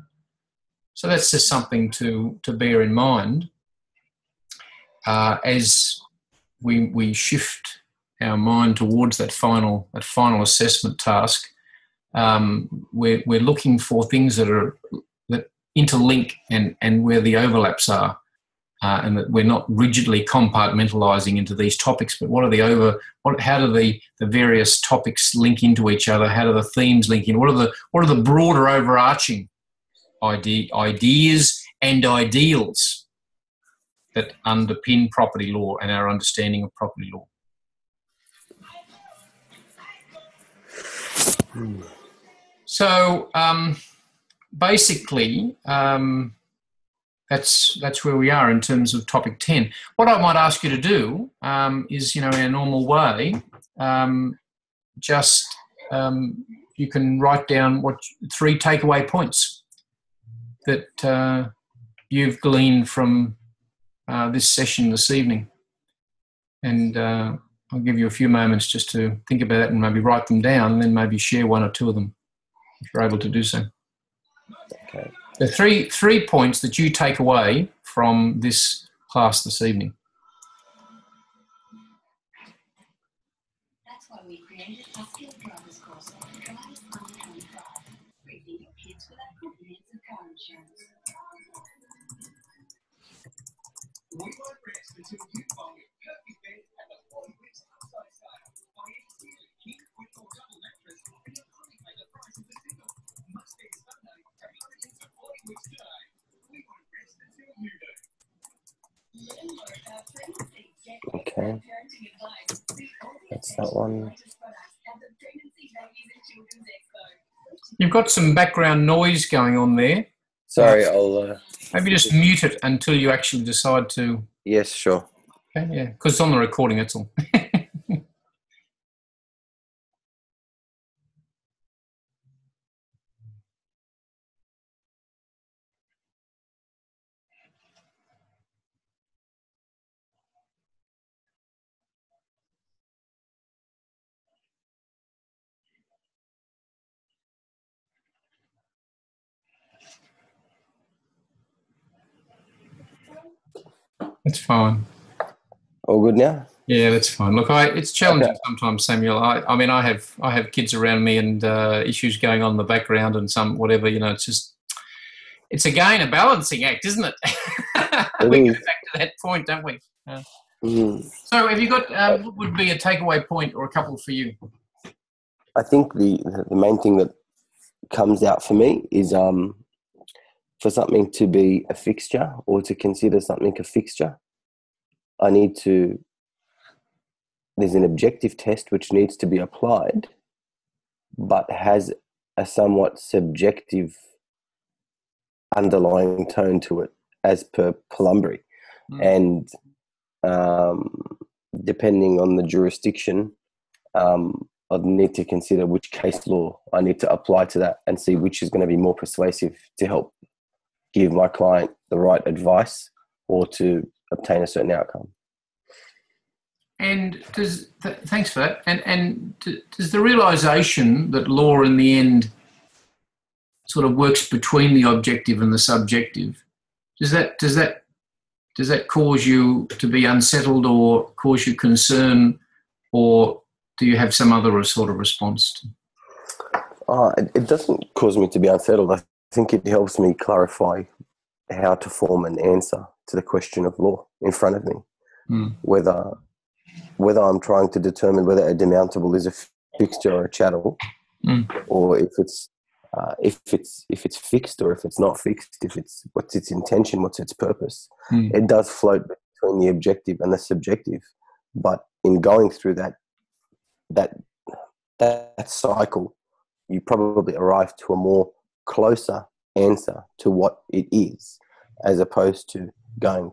so that's just something to to bear in mind uh, as we, we shift our mind towards that final, that final assessment task, um, we're, we're looking for things that are that interlink and, and where the overlaps are. Uh, and that we're not rigidly compartmentalizing into these topics, but what are the over, what, how do the, the various topics link into each other? How do the themes link in? What are the, what are the broader overarching idea, ideas and ideals that underpin property law and our understanding of property law. So um, basically, um, that's that's where we are in terms of topic ten. What I might ask you to do um, is, you know, in a normal way, um, just um, you can write down what three takeaway points that uh, you've gleaned from uh, this session this evening. And uh, I'll give you a few moments just to think about it and maybe write them down, and then maybe share one or two of them if you're able to do so. Okay. The three three points that you take away from this class this evening. Okay. That's that one. You've got some background noise going on there. Sorry, I'll. Uh, Maybe just mute it until you actually decide to. Yes, sure. Okay, yeah, because it's on the recording. That's all. fine. All good now. Yeah, that's fine. Look, I, it's challenging okay. sometimes, Samuel. I, I mean, I have I have kids around me and uh, issues going on in the background and some whatever. You know, it's just it's again a balancing act, isn't it? we get back to that point, don't we? Uh, mm. So, have you got uh, what would be a takeaway point or a couple for you? I think the the main thing that comes out for me is um, for something to be a fixture or to consider something a fixture, I need to. There's an objective test which needs to be applied, but has a somewhat subjective underlying tone to it, as per Palumberi. Mm. And um, depending on the jurisdiction, um, I'd need to consider which case law I need to apply to that and see which is going to be more persuasive to help give my client the right advice or to obtain a certain outcome. And does th- thanks for that. And and does the realization that law in the end sort of works between the objective and the subjective does that does that does that cause you to be unsettled or cause you concern or do you have some other sort of response to? Uh, it, it doesn't cause me to be unsettled. I think it helps me clarify how to form an answer to the question of law in front of me. Mm. Whether whether I'm trying to determine whether a demountable is a fixture or a chattel, mm. or if it's uh, if it's if it's fixed or if it's not fixed, if it's what's its intention, what's its purpose. Mm. It does float between the objective and the subjective, but in going through that that that cycle, you probably arrive to a more closer answer to what it is, as opposed to going,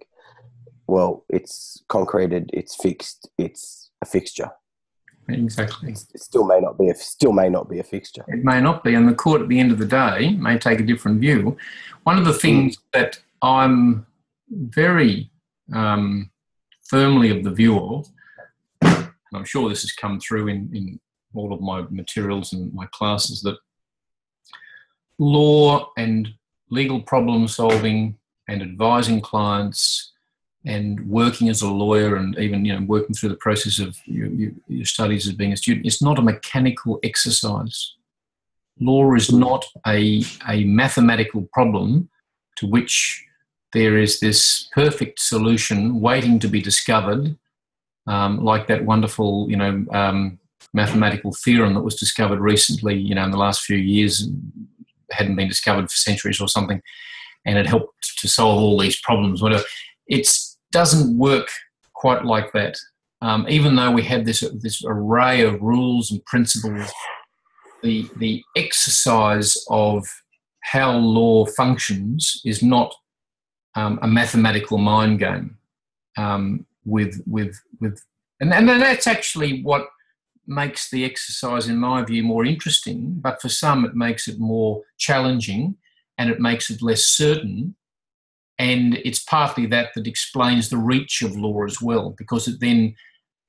well, it's concreted, it's fixed, it's a fixture. Exactly. It still may not be a still may not be a fixture. It may not be, and the court at the end of the day may take a different view. One of the things mm. that I'm very um, firmly of the view of and I'm sure this has come through in, in all of my materials and my classes, that law and legal problem solving and advising clients and working as a lawyer and even you know working through the process of your, your, studies as being a student it's not a mechanical exercise. Law is not a, a mathematical problem to which there is this perfect solution waiting to be discovered um, like that wonderful, you know, um, mathematical theorem that was discovered recently, you know, in the last few years, hadn't been discovered for centuries or something, and it helped to solve all these problems. Whatever. It doesn't work quite like that. Um, even though we have this this array of rules and principles, the the exercise of how law functions is not um, a mathematical mind game. Um, with with with and, and that's actually what makes the exercise in my view more interesting but for some it makes it more challenging and it makes it less certain. And it's partly that that explains the reach of law as well because it then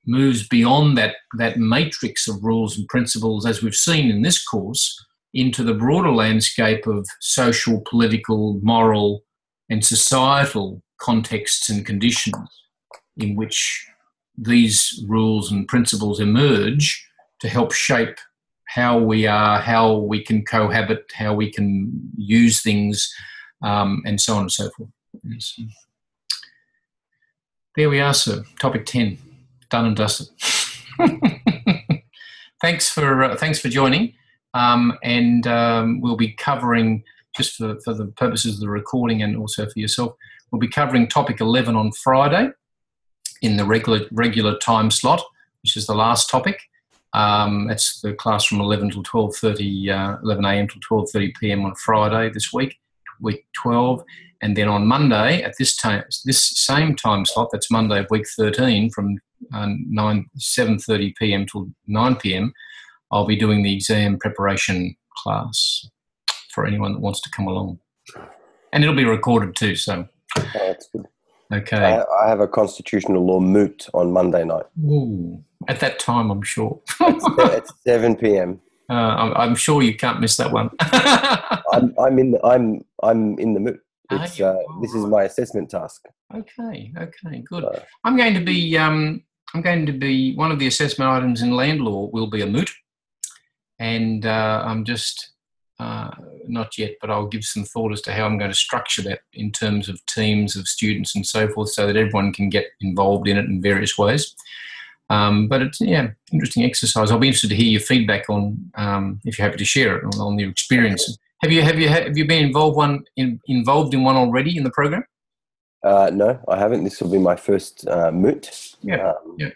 moves beyond that that matrix of rules and principles as we've seen in this course into the broader landscape of social political moral and societal contexts and conditions in which these rules and principles emerge to help shape how we are, how we can cohabit, how we can use things, um, and so on and so forth. Yes. There we are, sir. Topic ten, done and dusted. thanks for uh, thanks for joining, um, and um, we'll be covering just for, for the purposes of the recording and also for yourself. We'll be covering topic eleven on Friday in the regular regular time slot, which is the last topic. Um, it's the class from 11 till 12:30, uh, 11 a.m. till 12:30 p.m. on Friday this week, week 12, and then on Monday at this time, this same time slot. That's Monday of week 13 from uh, 9 7:30 p.m. till 9 p.m. I'll be doing the exam preparation class for anyone that wants to come along, and it'll be recorded too. So. Oh, that's good. Okay. I, I, have a constitutional law moot on Monday night. Ooh, at that time, I'm sure. it's, 7 p.m. Uh, I'm, I'm, sure you can't miss that one. I'm, I'm, in. The, I'm. I'm in the moot. It's, uh, this is my assessment task. Okay, okay, good. So. I'm going to be um, I'm going to be one of the assessment items in land law will be a moot, and uh, I'm just uh, not yet, but I'll give some thought as to how I'm going to structure that in terms of teams of students and so forth, so that everyone can get involved in it in various ways. Um, but it's yeah, interesting exercise. I'll be interested to hear your feedback on um, if you're happy to share it on, on your experience. Have you have you have you been involved one in, involved in one already in the program? Uh, no, I haven't. This will be my first uh, moot. Yeah, um, yeah.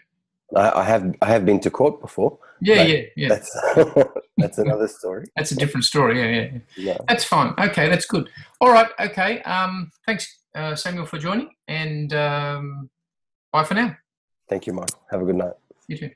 I, I, have I have been to court before. Yeah, yeah, yeah. That's that's another story. that's a different story. Yeah, yeah, yeah. That's fine. Okay, that's good. All right. Okay. Um, thanks, uh, Samuel, for joining, and um, bye for now. Thank you, Mark. Have a good night. You too.